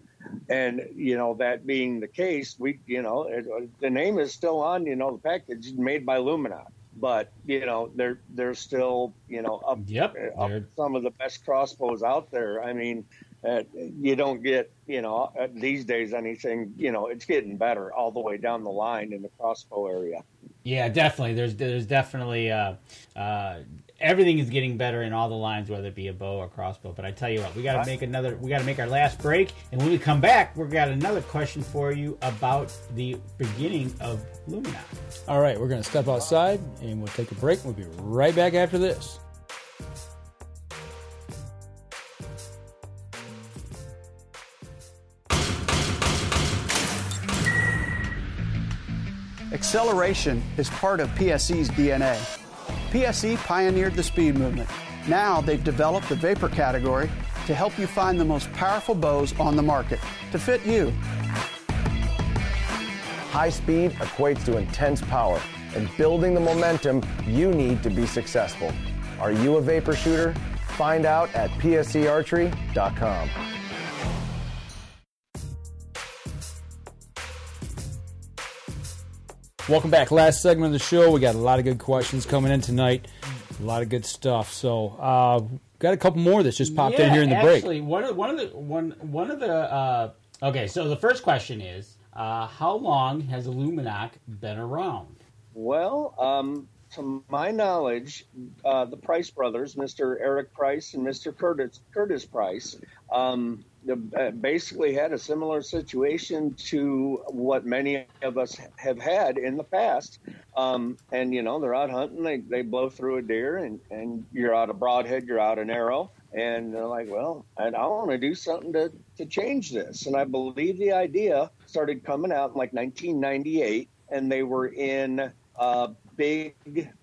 E: And you know, that being the case, we, you know, it, the name is still on, you know, the package made by Lumenok, but you know, they're they're still, you know, up,
C: Yep,
E: up some of the best crossbows out there. I mean, uh, you don't get, you know, uh, these days anything, you know, it's getting better all the way down the line in the crossbow area.
C: Yeah, definitely. There's there's definitely uh, uh, everything is getting better in all the lines, whether it be a bow or crossbow. But I tell you what, we got to make another. We got to make our last break, and when we come back, we've got another question for you about the beginning of Lumenok.
D: All right, we're going to step outside and we'll take a break. We'll be right back after this.
G: Acceleration is part of PSE's DNA. PSE pioneered the speed movement. Now they've developed the vapor category to help you find the most powerful bows on the market to fit you.
M: High speed equates to intense power and building the momentum you need to be successful. Are you a vapor shooter? Find out at psearchery.com.
D: Welcome back. Last segment of the show. We got a lot of good questions coming in tonight. A lot of good stuff. So, uh, got a couple more that's just popped in here in the break.
C: actually, one of one of the one one of the uh, okay. So the first question is, uh, how long has Lumenok been around?
E: Well, um, to my knowledge, uh, the Price brothers, Mr. Eric Price and Mr. Curtis Curtis Price, um, the, basically had a similar situation to what many of us have had in the past. Um, and you know, they're out hunting, they they blow through a deer, and and you're out a broadhead, you're out an arrow. And they're like, well, I, I want to do something to, to change this. And I believe the idea started coming out in like 1998, and they were in uh, big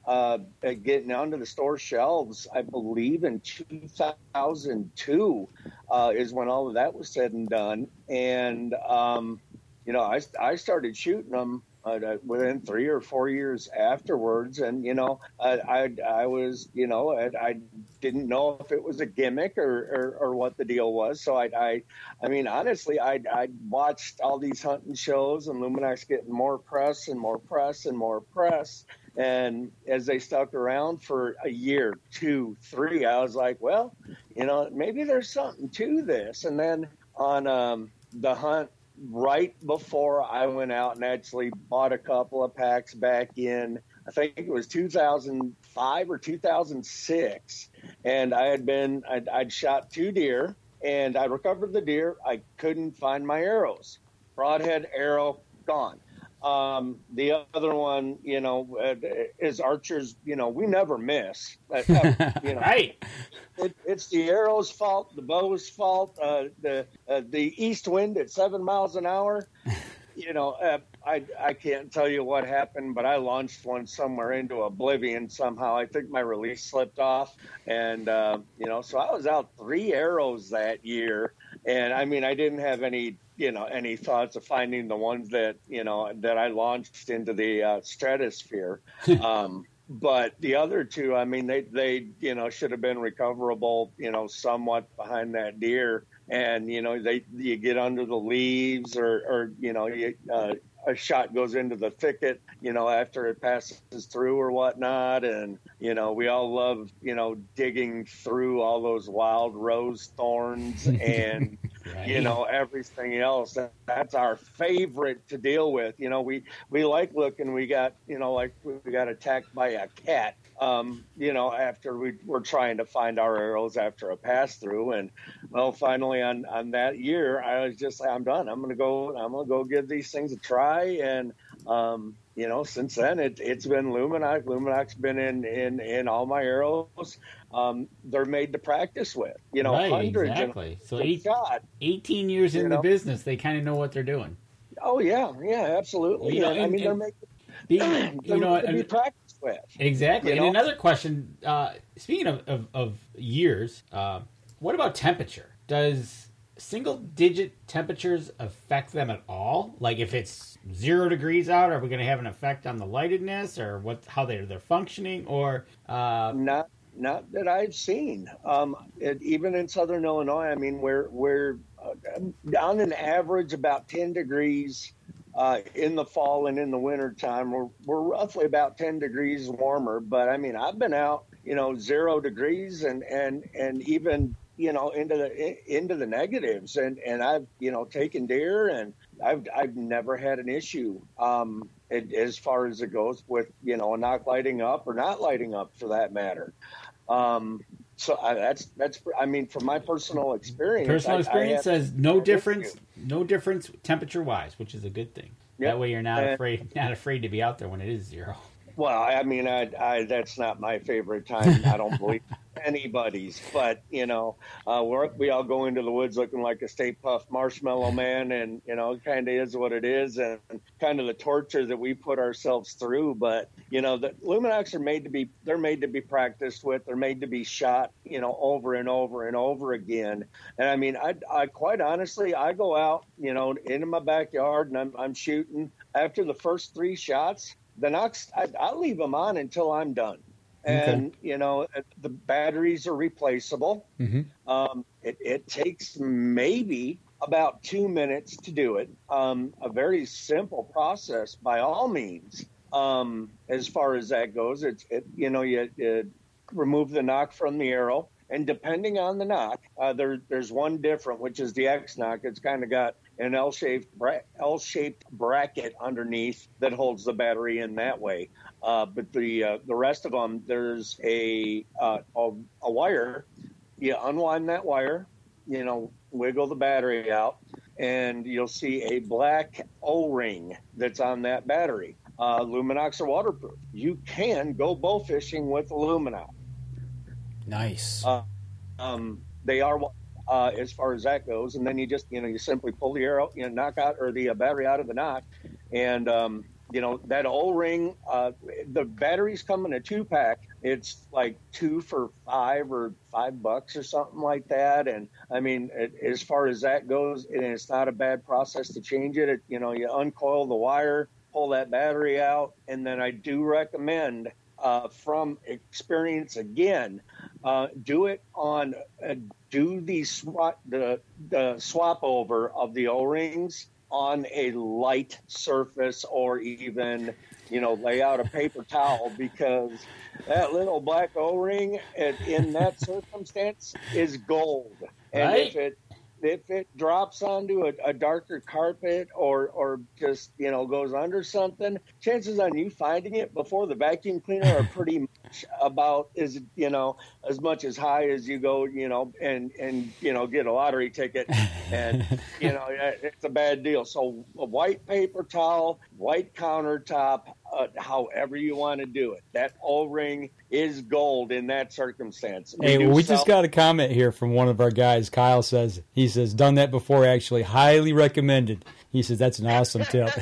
E: uh, uh, getting onto the store shelves. I believe in 2002 uh, is when all of that was said and done. And um, you know, I I started shooting them. Uh, within three or four years afterwards, and you know, I I, I was you know I, I didn't know if it was a gimmick or, or, or what the deal was. So I I, I mean honestly, I I watched all these hunting shows and Lumenoks getting more press and more press and more press, and as they stuck around for a year, two, three, I was like, well, you know, maybe there's something to this. And then on um, the hunt right before I went out and actually bought a couple of packs back in, I think it was 2005 or 2006. And I had been, I'd, I'd shot two deer and I recovered the deer. I couldn't find my arrows. Broadhead arrow gone. Um, the other one, you know, uh, is archers. You know, we never miss. Uh, uh, you [LAUGHS] know,
C: right.
E: It, it's the arrow's fault, the bow's fault, uh, the uh, the east wind at seven miles an hour. [LAUGHS] You know, uh, I I can't tell you what happened, but I launched one somewhere into oblivion somehow. I think my release slipped off, and uh, you know, so I was out three arrows that year, and I mean, I didn't have any you know any thoughts of finding the ones that you know that I launched into the uh, stratosphere. [LAUGHS] um, but the other two, I mean, they they you know should have been recoverable, you know, somewhat behind that deer. and you know they you get under the leaves or or you know you, uh, a shot goes into the thicket, you know, after it passes through or whatnot. And, you know, we all love, you know, digging through all those wild rose thorns [LAUGHS] and, right. you know, everything else. That's our favorite to deal with. You know, we, we like looking, we got, you know, like we got attacked by a cat um, you know, after we were trying to find our arrows after a pass through. And well, finally on, on that year, I was just I'm done. I'm going to go, I'm to go give these things a try. And, um, you know, since then it, it's been Lumenoks. Lumenoks been in, in, in all my arrows. Um, they're made to practice with, you know,
C: right,
E: hundreds.
C: Exactly. So eight, shot, 18 years in know? the business, they kind of know what they're doing.
E: Oh yeah. Yeah, absolutely. You know, yeah, I mean, they're making, [CLEARS THROAT] you know, to be practice with.
C: Exactly. You know? And another question, uh, speaking of, of, of years, uh, what about temperature? Does single digit temperatures affect them at all? Like if it's zero degrees out, are we going to have an effect on the lightedness or what? How they're they're functioning or uh...
E: not? Not that I've seen. Um, it, even in Southern Illinois, I mean, we're we're uh, on an average about ten degrees uh, in the fall and in the winter time, we're, we're roughly about 10 degrees warmer. But I mean, I've been out, you know, zero degrees and, and, and even, you know, into the, into the negatives and, and I've, you know, taken deer and I've, I've never had an issue. Um, it, as far as it goes with, you know, not lighting up or not lighting up for that matter. Um, so I, that's that's I mean from my personal experience.
C: Personal experience I, I says no difference, no difference temperature wise, which is a good thing. Yep. That way you're not afraid [LAUGHS] not afraid to be out there when it is zero.
E: Well, I mean, I, I that's not my favorite time. I don't believe [LAUGHS] anybody's, but you know, uh, we we all go into the woods looking like a Stay Puft Marshmallow Man, and you know, it kind of is what it is, and kind of the torture that we put ourselves through. But you know, the Lumenoks are made to be they're made to be practiced with. They're made to be shot, you know, over and over and over again. And I mean, I, I quite honestly, I go out, you know, into my backyard and I'm I'm shooting. After the first three shots, the I, I'll leave them on until I'm done and okay. you know the batteries are replaceable. Mm-hmm. Um, it, it, takes maybe about two minutes to do it. Um, a very simple process, by all means. Um, as far as that goes, it's it, you know you, you, remove the nock from the arrow, and depending on the nock, uh, there, there's one different, which is the X nock. It's kind of got an L-shaped bra- L-shaped bracket underneath that holds the battery in that way. Uh, but the uh, the rest of them, there's a, uh, a, a wire. You unwind that wire, you know, wiggle the battery out, and you'll see a black O-ring that's on that battery. Uh, Lumenoks are waterproof. You can go bow fishing with Lumenoks.
C: Nice.
E: Uh, um, they are uh, as far as that goes, and then you just you know you simply pull the arrow, you know, nock out or the uh, battery out of the nock, and um, you know that O-ring. Uh, the batteries come in a two pack. It's like two for five or five bucks or something like that. And I mean, it, as far as that goes, and it's not a bad process to change it. it. You know, you uncoil the wire, pull that battery out, and then I do recommend. Uh, from experience again, uh, do it on uh, do the swap the, the swap over of the O rings on a light surface or even, you know, lay out a paper towel because that little black O ring in that circumstance is gold. And right? if it if it drops onto a, a, darker carpet or or just you know goes under something, chances on you finding it before the vacuum cleaner are [LAUGHS] pretty much about as you know as much as high as you go, you know, and and you know get a lottery ticket, and [LAUGHS] you know it's a bad deal. So a white paper towel, white countertop, uh, however you want to do it. That O ring is gold in that circumstance.
D: We hey, we sell- just got a comment here from one of our guys. Kyle says he says done that before. Actually, highly recommended. He says that's an awesome tip. [LAUGHS]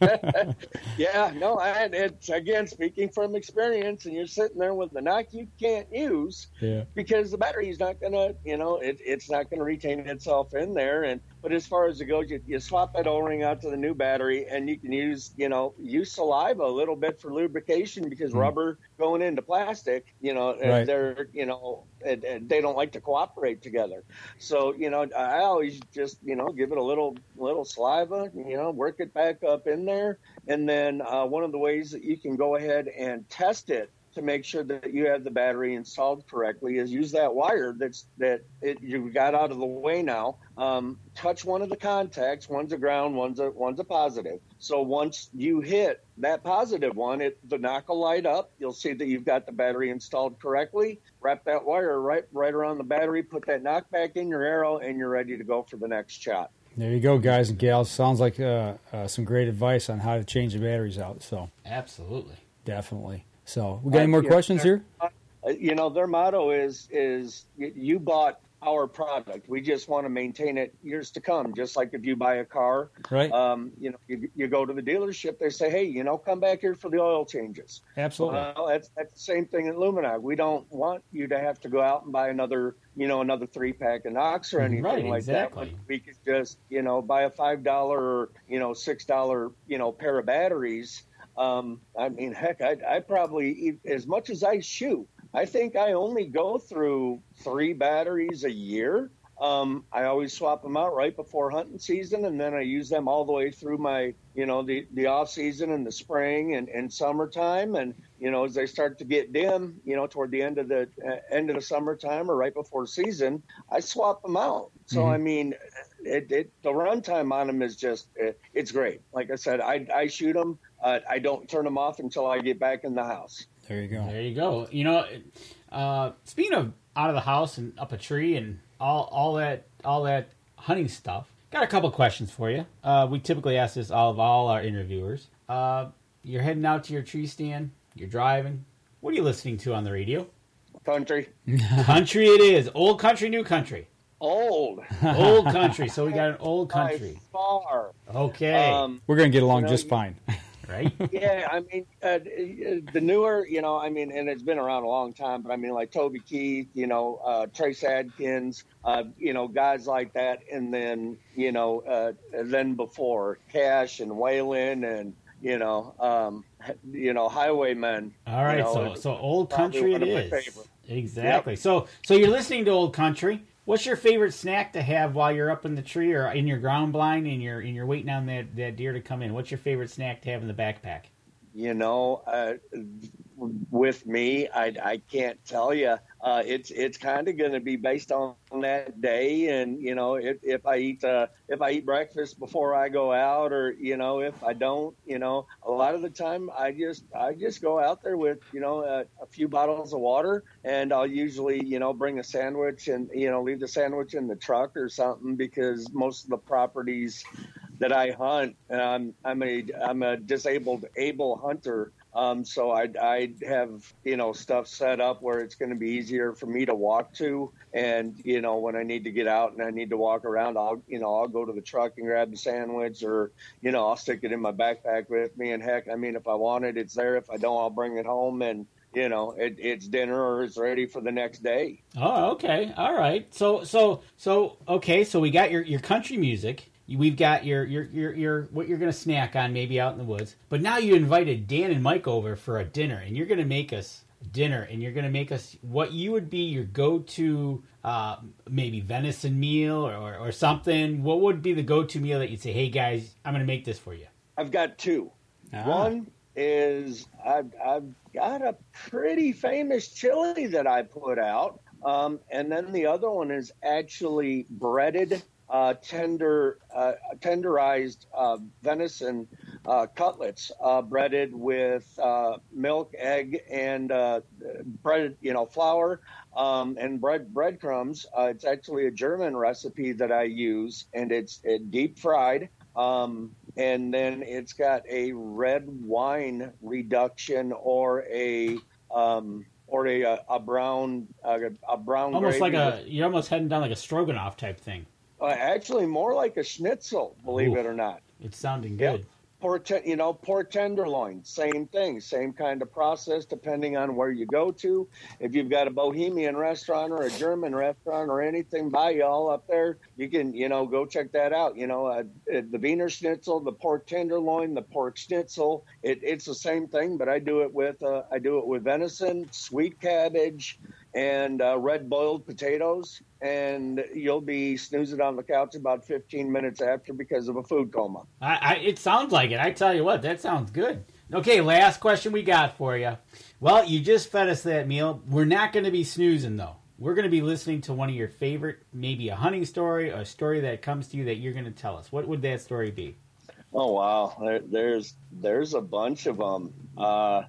D: [LAUGHS]
E: yeah, no, and it's again speaking from experience, and you're sitting there with the nock you can't use
D: yeah.
E: because the battery's not gonna, you know, it, it's not gonna retain itself in there, and But as far as it goes, you, you swap that O-ring out to the new battery, and you can use, you know, use saliva a little bit for lubrication because
D: Mm.
E: rubber going into plastic, you know,
D: Right.
E: they're, you know, and, and they don't like to cooperate together. So, you know, I always just, you know, give it a little, little saliva, you know, work it back up in there, and then uh, one of the ways that you can go ahead and test it to make sure that you have the battery installed correctly is use that wire that's that it, you got out of the way now. Um, touch one of the contacts. One's a ground. One's a one's a positive. So once you hit that positive one, it the nock will light up. You'll see that you've got the battery installed correctly. Wrap that wire right right around the battery. Put that nock back in your arrow, and you're ready to go for the next shot.
D: There you go, guys and gals. Sounds like uh, uh, some great advice on how to change the batteries out. So
C: Absolutely.
D: definitely. So we got any more questions here?
E: Uh, You know, their motto is is you bought our product. We just want to maintain it years to come. Just like if you buy a car,
D: Right.
E: Um, you know, you, you go to the dealership, they say, hey, you know, come back here for the oil changes.
D: Absolutely.
E: Well, that's that's the same thing at Lumenok. We don't want you to have to go out and buy another, you know, another three pack of nocks or anything
C: Right,
E: like
C: exactly.
E: that. We could just, you know, buy a five dollar or you know six dollar, you know, pair of batteries. Um, I mean, heck, I, I probably as much as I shoot, I think I only go through three batteries a year. Um, I always swap them out right before hunting season, and then I use them all the way through my, you know, the, the off season and the spring and, and summertime. And you know, as they start to get dim, you know, toward the end of the uh, end of the summertime or right before season, I swap them out. So
D: Mhm.
E: I mean, it, it the runtime on them is just it, it's great. Like I said, I I shoot them. Uh, I don't turn them off until I get back in the house.
D: There you go.
C: There you go. You know, uh, speaking of out of the house and up a tree and all all that all that hunting stuff, got a couple questions for you. Uh, we typically ask this all of all our interviewers. Uh, you're heading out to your tree stand. You're driving. What are you listening to on the radio?
E: Country, [LAUGHS]
C: country it is. Old country, new country.
E: Old, [LAUGHS]
C: Old country. So we got an old
E: by
C: country.
E: far.
C: Okay.
E: Um,
D: We're going to get along
E: you know,
D: just fine. [LAUGHS]
C: right?
E: yeah, I mean, uh, the newer, you know, I mean, and it's been around a long time, but I mean, like Toby Keith, you know, uh, Trace Adkins, uh, you know, guys like that, and then, you know, uh, then before Cash and Waylon and, you know, um, you know, Highwaymen.
C: All right,
E: you know,
C: so so old country
E: it is.
C: it
E: of my
C: is.
E: favorites.
C: Exactly. So so you're listening to old country. What's your favorite snack to have while you're up in the tree or in your ground blind and you're and you're waiting on that, that deer to come in? What's your favorite snack to have in the backpack?
E: You know, uh, with me, I, I can't tell you. Uh, it's it's kind of going to be based on that day, and you know, if, if I eat uh, if I eat breakfast before I go out, or you know, if I don't, you know, a lot of the time I just I just go out there with you know a, a few bottles of water, and I'll usually you know bring a sandwich and you know leave the sandwich in the truck or something because most of the properties that I hunt. Um, I'm a I'm a disabled able hunter, um, so I I have you know stuff set up where it's going to be easier for me to walk to, and you know when I need to get out and I need to walk around, I'll you know I'll go to the truck and grab the sandwich, or you know I'll stick it in my backpack with me. And heck, I mean if I want it, it's there. If I don't, I'll bring it home and. You know, it, it's dinner or it's ready for the next day.
C: Oh, okay. All right. So so so okay, so we got your your country music. We've got your your your, your what you're going to snack on maybe out in the woods. But now you invited Dan and Mike over for a dinner and you're going to make us dinner and you're going to make us what you would be your go-to uh, maybe venison meal or, or, or something. What would be the go-to meal that you'd say, "Hey guys, I'm going to make this for you."
E: I've got two. One is I've, I've got a pretty famous chili that I put out. Um, and then the other one is actually breaded, uh, tender, uh, tenderized uh, venison uh, cutlets, uh, breaded with uh, milk, egg, and uh, bread, you know, flour um, and bread breadcrumbs. Uh, it's actually a German recipe that I use, and it's it deep fried. Um, and then it's got a red wine reduction or a um, or a a brown a, a brown
C: Almost like a you're almost heading down like a stroganoff type thing.
E: Uh, actually more like a schnitzel, believe it or not.
C: It's sounding good.
E: pork, ten, you know, pork tenderloin, same thing, same kind of process depending on where you go to. If you've got a Bohemian restaurant or a German restaurant or anything by y'all up there, you can, you know, go check that out. You know, uh, the Wiener Schnitzel, the pork tenderloin, the pork schnitzel, it, it's the same thing, but I do it with, uh, I do it with venison, sweet cabbage, and uh, red boiled potatoes, and you'll be snoozing on the couch about 15 minutes after because of a food coma.
C: I, I, it sounds like it. I tell you what, that sounds good. Okay, last question we got for you. Well, you just fed us that meal. We're not going to be snoozing though. We're going to be listening to one of your favorite, maybe a hunting story, a story that comes to you that you're going to tell us. What would that story be?
E: Oh wow, there, there's there's a bunch of them. Uh,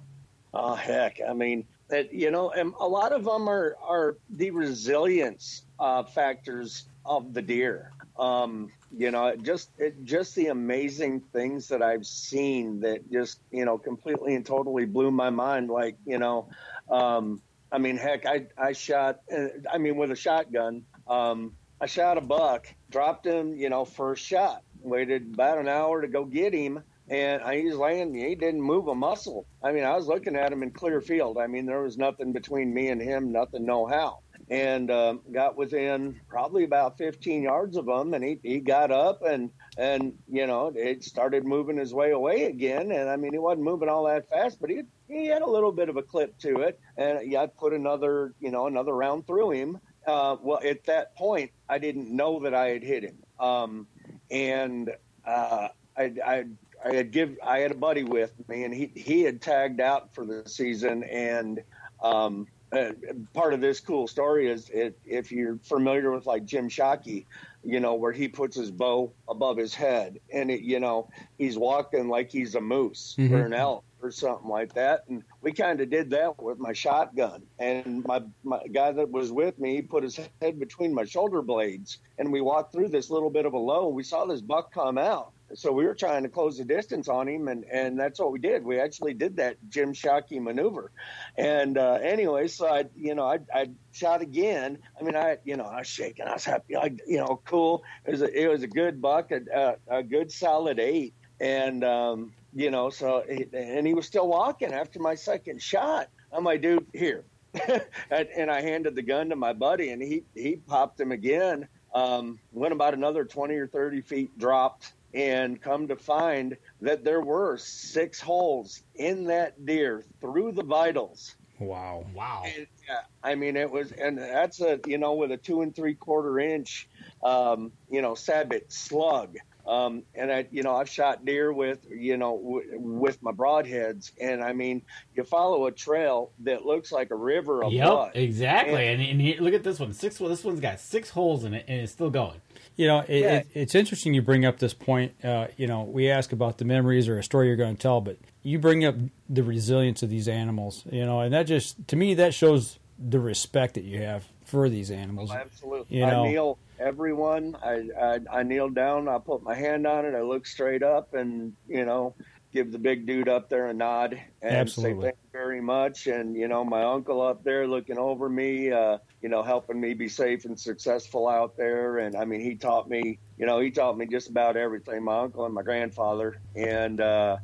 E: oh heck, I mean, that you know, and a lot of them are are the resilience uh, factors of the deer. Um, you know, just it, just the amazing things that I've seen that just you know completely and totally blew my mind. Like you know, um, I mean, heck, I I shot, uh, I mean, with a shotgun. Um, I shot a buck, dropped him, you know, first shot. Waited about an hour to go get him, and was laying. He didn't move a muscle. I mean, I was looking at him in clear field. I mean, there was nothing between me and him, nothing, no how. And um, got within probably about 15 yards of him, and he, he got up and and you know it started moving his way away again. And I mean, he wasn't moving all that fast, but he he had a little bit of a clip to it. And yeah, I put another you know another round through him. Uh, well, at that point, I didn't know that I had hit him, um, and uh, I, I I had give I had a buddy with me, and he he had tagged out for the season. And um, uh, part of this cool story is it, if you're familiar with like Jim Shockey, you know where he puts his bow above his head, and it, you know he's walking like he's a moose mm-hmm. or an elk or something like that. And we kind of did that with my shotgun. And my, my guy that was with me, he put his head between my shoulder blades, and we walked through this little bit of a low. We saw this buck come out so we were trying to close the distance on him, and, and that's what we did. We actually did that Jim Shockey maneuver. And uh, anyway, so I, you know, I, I shot again. I mean, I, you know, I was shaking. I was happy. I, you know, cool. It was a, it was a good buck, a, a good solid eight. And, um, you know, so, and he was still walking after my second shot. I'm like, dude, here. [LAUGHS] and, and I handed the gun to my buddy, and he, he popped him again. Um, went about another 20 or 30 feet, dropped and come to find that there were six holes in that deer through the vitals.
D: Wow!
C: Wow!
E: And, yeah, I mean it was, and that's a you know with a two and three quarter inch, um, you know, sabot slug. Um, and I, you know, I've shot deer with, you know, w- with my broadheads, and I mean, you follow a trail that looks like a river of
C: yep,
E: blood.
C: exactly. And, and, and here, look at this one. Six. Well, this one's got six holes in it, and it's still going.
D: You know, it, yeah. it, it's interesting you bring up this point. Uh, you know, we ask about the memories or a story you're going to tell, but you bring up the resilience of these animals. You know, and that just to me that shows the respect that you have for these animals.
E: Oh, absolutely. You know, I kneel everyone. I, I I kneel down. I put my hand on it. I look straight up, and you know, give the big dude up there a nod and
D: Absolutely.
E: say thank you very much. And you know, my uncle up there looking over me, uh, you know, helping me be safe and successful out there. And I mean, he taught me, you know, he taught me just about everything. My uncle and my grandfather, and uh,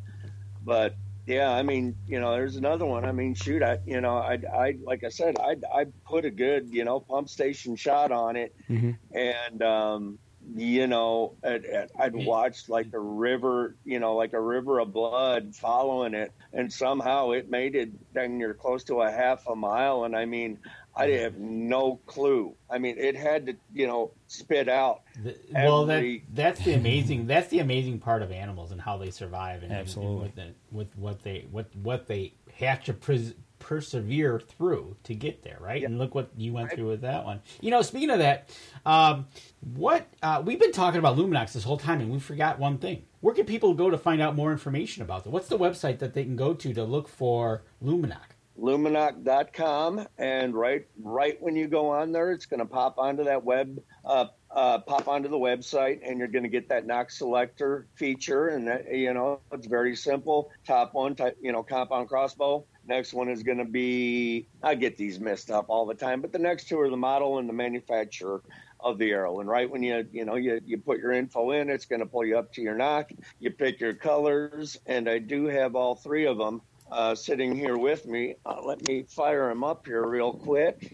E: but yeah, I mean, you know, there's another one. I mean, shoot, I, you know, I, I, like I said, I, I put a good, you know, pump station shot on it,
D: mm-hmm.
E: and um, you know, I'd, I'd watched like a river, you know, like a river of blood following it, and somehow it made it dang near close to a half a mile. And I mean, I mm-hmm. have no clue. I mean, it had to, you know, spit out.
C: The, well, that that's the amazing that's the amazing part of animals and how they survive and,
D: Absolutely.
C: and, and with, the, with what they what what they have to pres- persevere through to get there, right? Yeah. And look what you went through with that one. You know, speaking of that, um, what uh, we've been talking about Lumenoks this whole time, and we forgot one thing. Where can people go to find out more information about them? What's the website that they can go to to look for Lumenok?
E: Lumenok.com, and right right when you go on there, it's going to pop onto that web, uh, uh, pop onto the website, and you're going to get that nocks selector feature, and that, you know it's very simple. Top one, type, you know, compound crossbow Next one is going to be, I get these messed up all the time, but the next two are the model and the manufacturer. of the arrow. And right when you you know you, you put your info in, it's going to pull you up to your nock. You pick your colors, and I do have all three of them uh, sitting here with me. Uh, let me fire them up here real quick.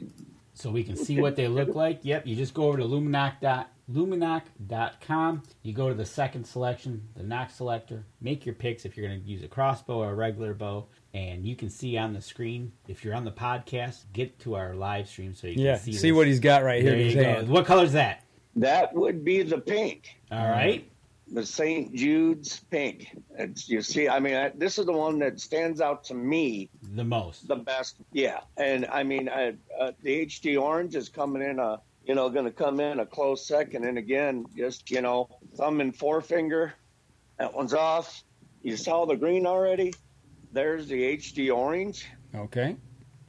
C: So we can see what they look like. Yep, you just go over to Lumenok. Lumenok.com. You go to the second selection, the nock selector. Make your picks if you're going to use a crossbow or a regular bow and you can see on the screen if you're on the podcast get to our live stream so you can
D: yeah,
C: see
D: see what he's got right here
C: there you
D: hand.
C: go. what color is that?
E: That would be the pink.
C: All right.
E: The st jude's pink. It's, you see i mean I, this is the one that stands out to me
C: the most.
E: the best. Yeah and i mean I, uh, the hd orange is coming in a you know going to come in a close second and again just you know thumb and forefinger. That one's off. You saw the green already there's the HD orange.
D: Okay.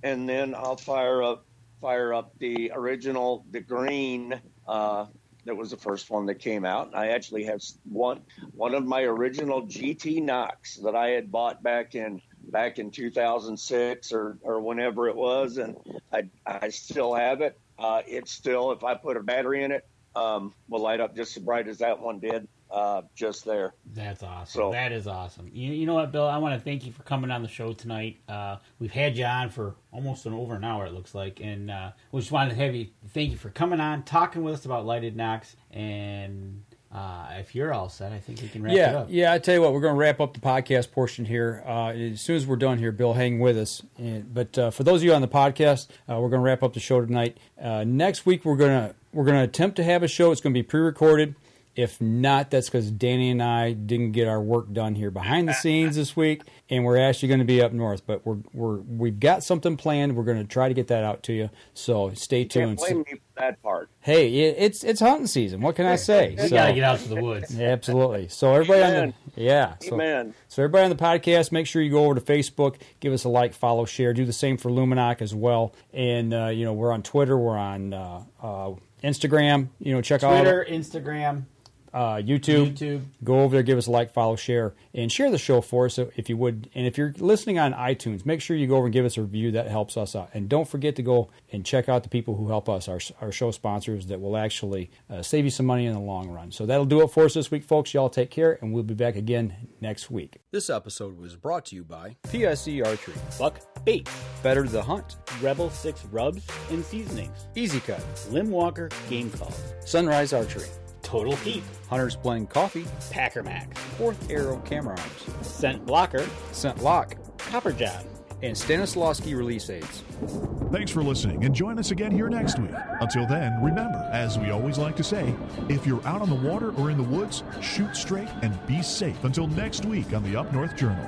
E: And then I'll fire up fire up the original the green. Uh, that was the first one that came out. I actually have one one of my original GT Nocks that I had bought back in back in 2006 or or whenever it was, and I I still have it. Uh, it's still if I put a battery in it, um, will light up just as bright as that one did uh, just there.
C: That's awesome. So, that is awesome. You, you know what, Bill? I want to thank you for coming on the show tonight. Uh, we've had you on for almost an over an hour, it looks like, and uh, we just wanted to have you thank you for coming on, talking with us about lighted nocks, and uh, if you're all set, I think we can wrap
D: yeah,
C: it up.
D: Yeah, I tell you what, we're going to wrap up the podcast portion here. Uh, as soon as we're done here, Bill, hang with us. And, but uh, for those of you on the podcast, uh, we're going to wrap up the show tonight. Uh, next week, we're going to we're going to attempt to have a show. It's going to be pre-recorded. If not, that's because Danny and I didn't get our work done here behind the scenes this week, and we're actually going to be up north. But we're we're we've got something planned. We're going to try to get that out to you. So stay
E: you
D: tuned.
E: Can't blame me for that part.
D: Hey, it's it's hunting season. What can I [LAUGHS] say?
C: We so, gotta get out to the woods. [LAUGHS]
D: Absolutely. So everybody Amen. on the yeah. So,
E: Amen.
D: So everybody on the podcast, make sure you go over to Facebook, give us a like, follow, share. Do the same for Lumenok as well. And uh, you know we're on Twitter. We're on uh, uh, Instagram. You know check
C: Twitter,
D: out
C: Twitter, Instagram
D: uh, YouTube.
C: YouTube.
D: Go over there, give us a like, follow, share, and share the show for us if you would. And if you're listening on iTunes, make sure you go over and give us a review. That helps us out. And don't forget to go and check out the people who help us, our, our show sponsors, that will actually uh, save you some money in the long run. So that'll do it for us this week, folks. Y'all take care, and we'll be back again next week.
B: This episode was brought to you by PSE Archery,
C: Buck Bait,
B: Better the Hunt,
C: Rebel 6 Rubs and Seasonings,
B: Easy Cut,
C: Lim Walker Game Call,
B: Sunrise Archery.
C: Total Peep,
B: Hunter's Blend Coffee,
C: Packer Max,
B: Fourth Arrow Camera Arms,
C: Scent Blocker,
B: ScentLok,
C: Copper John,
B: and Stanislawski Release Aids.
A: Thanks for listening and join us again here next week. Until then, remember, as we always like to say, if you're out on the water or in the woods, shoot straight and be safe. Until next week on the Up North Journal.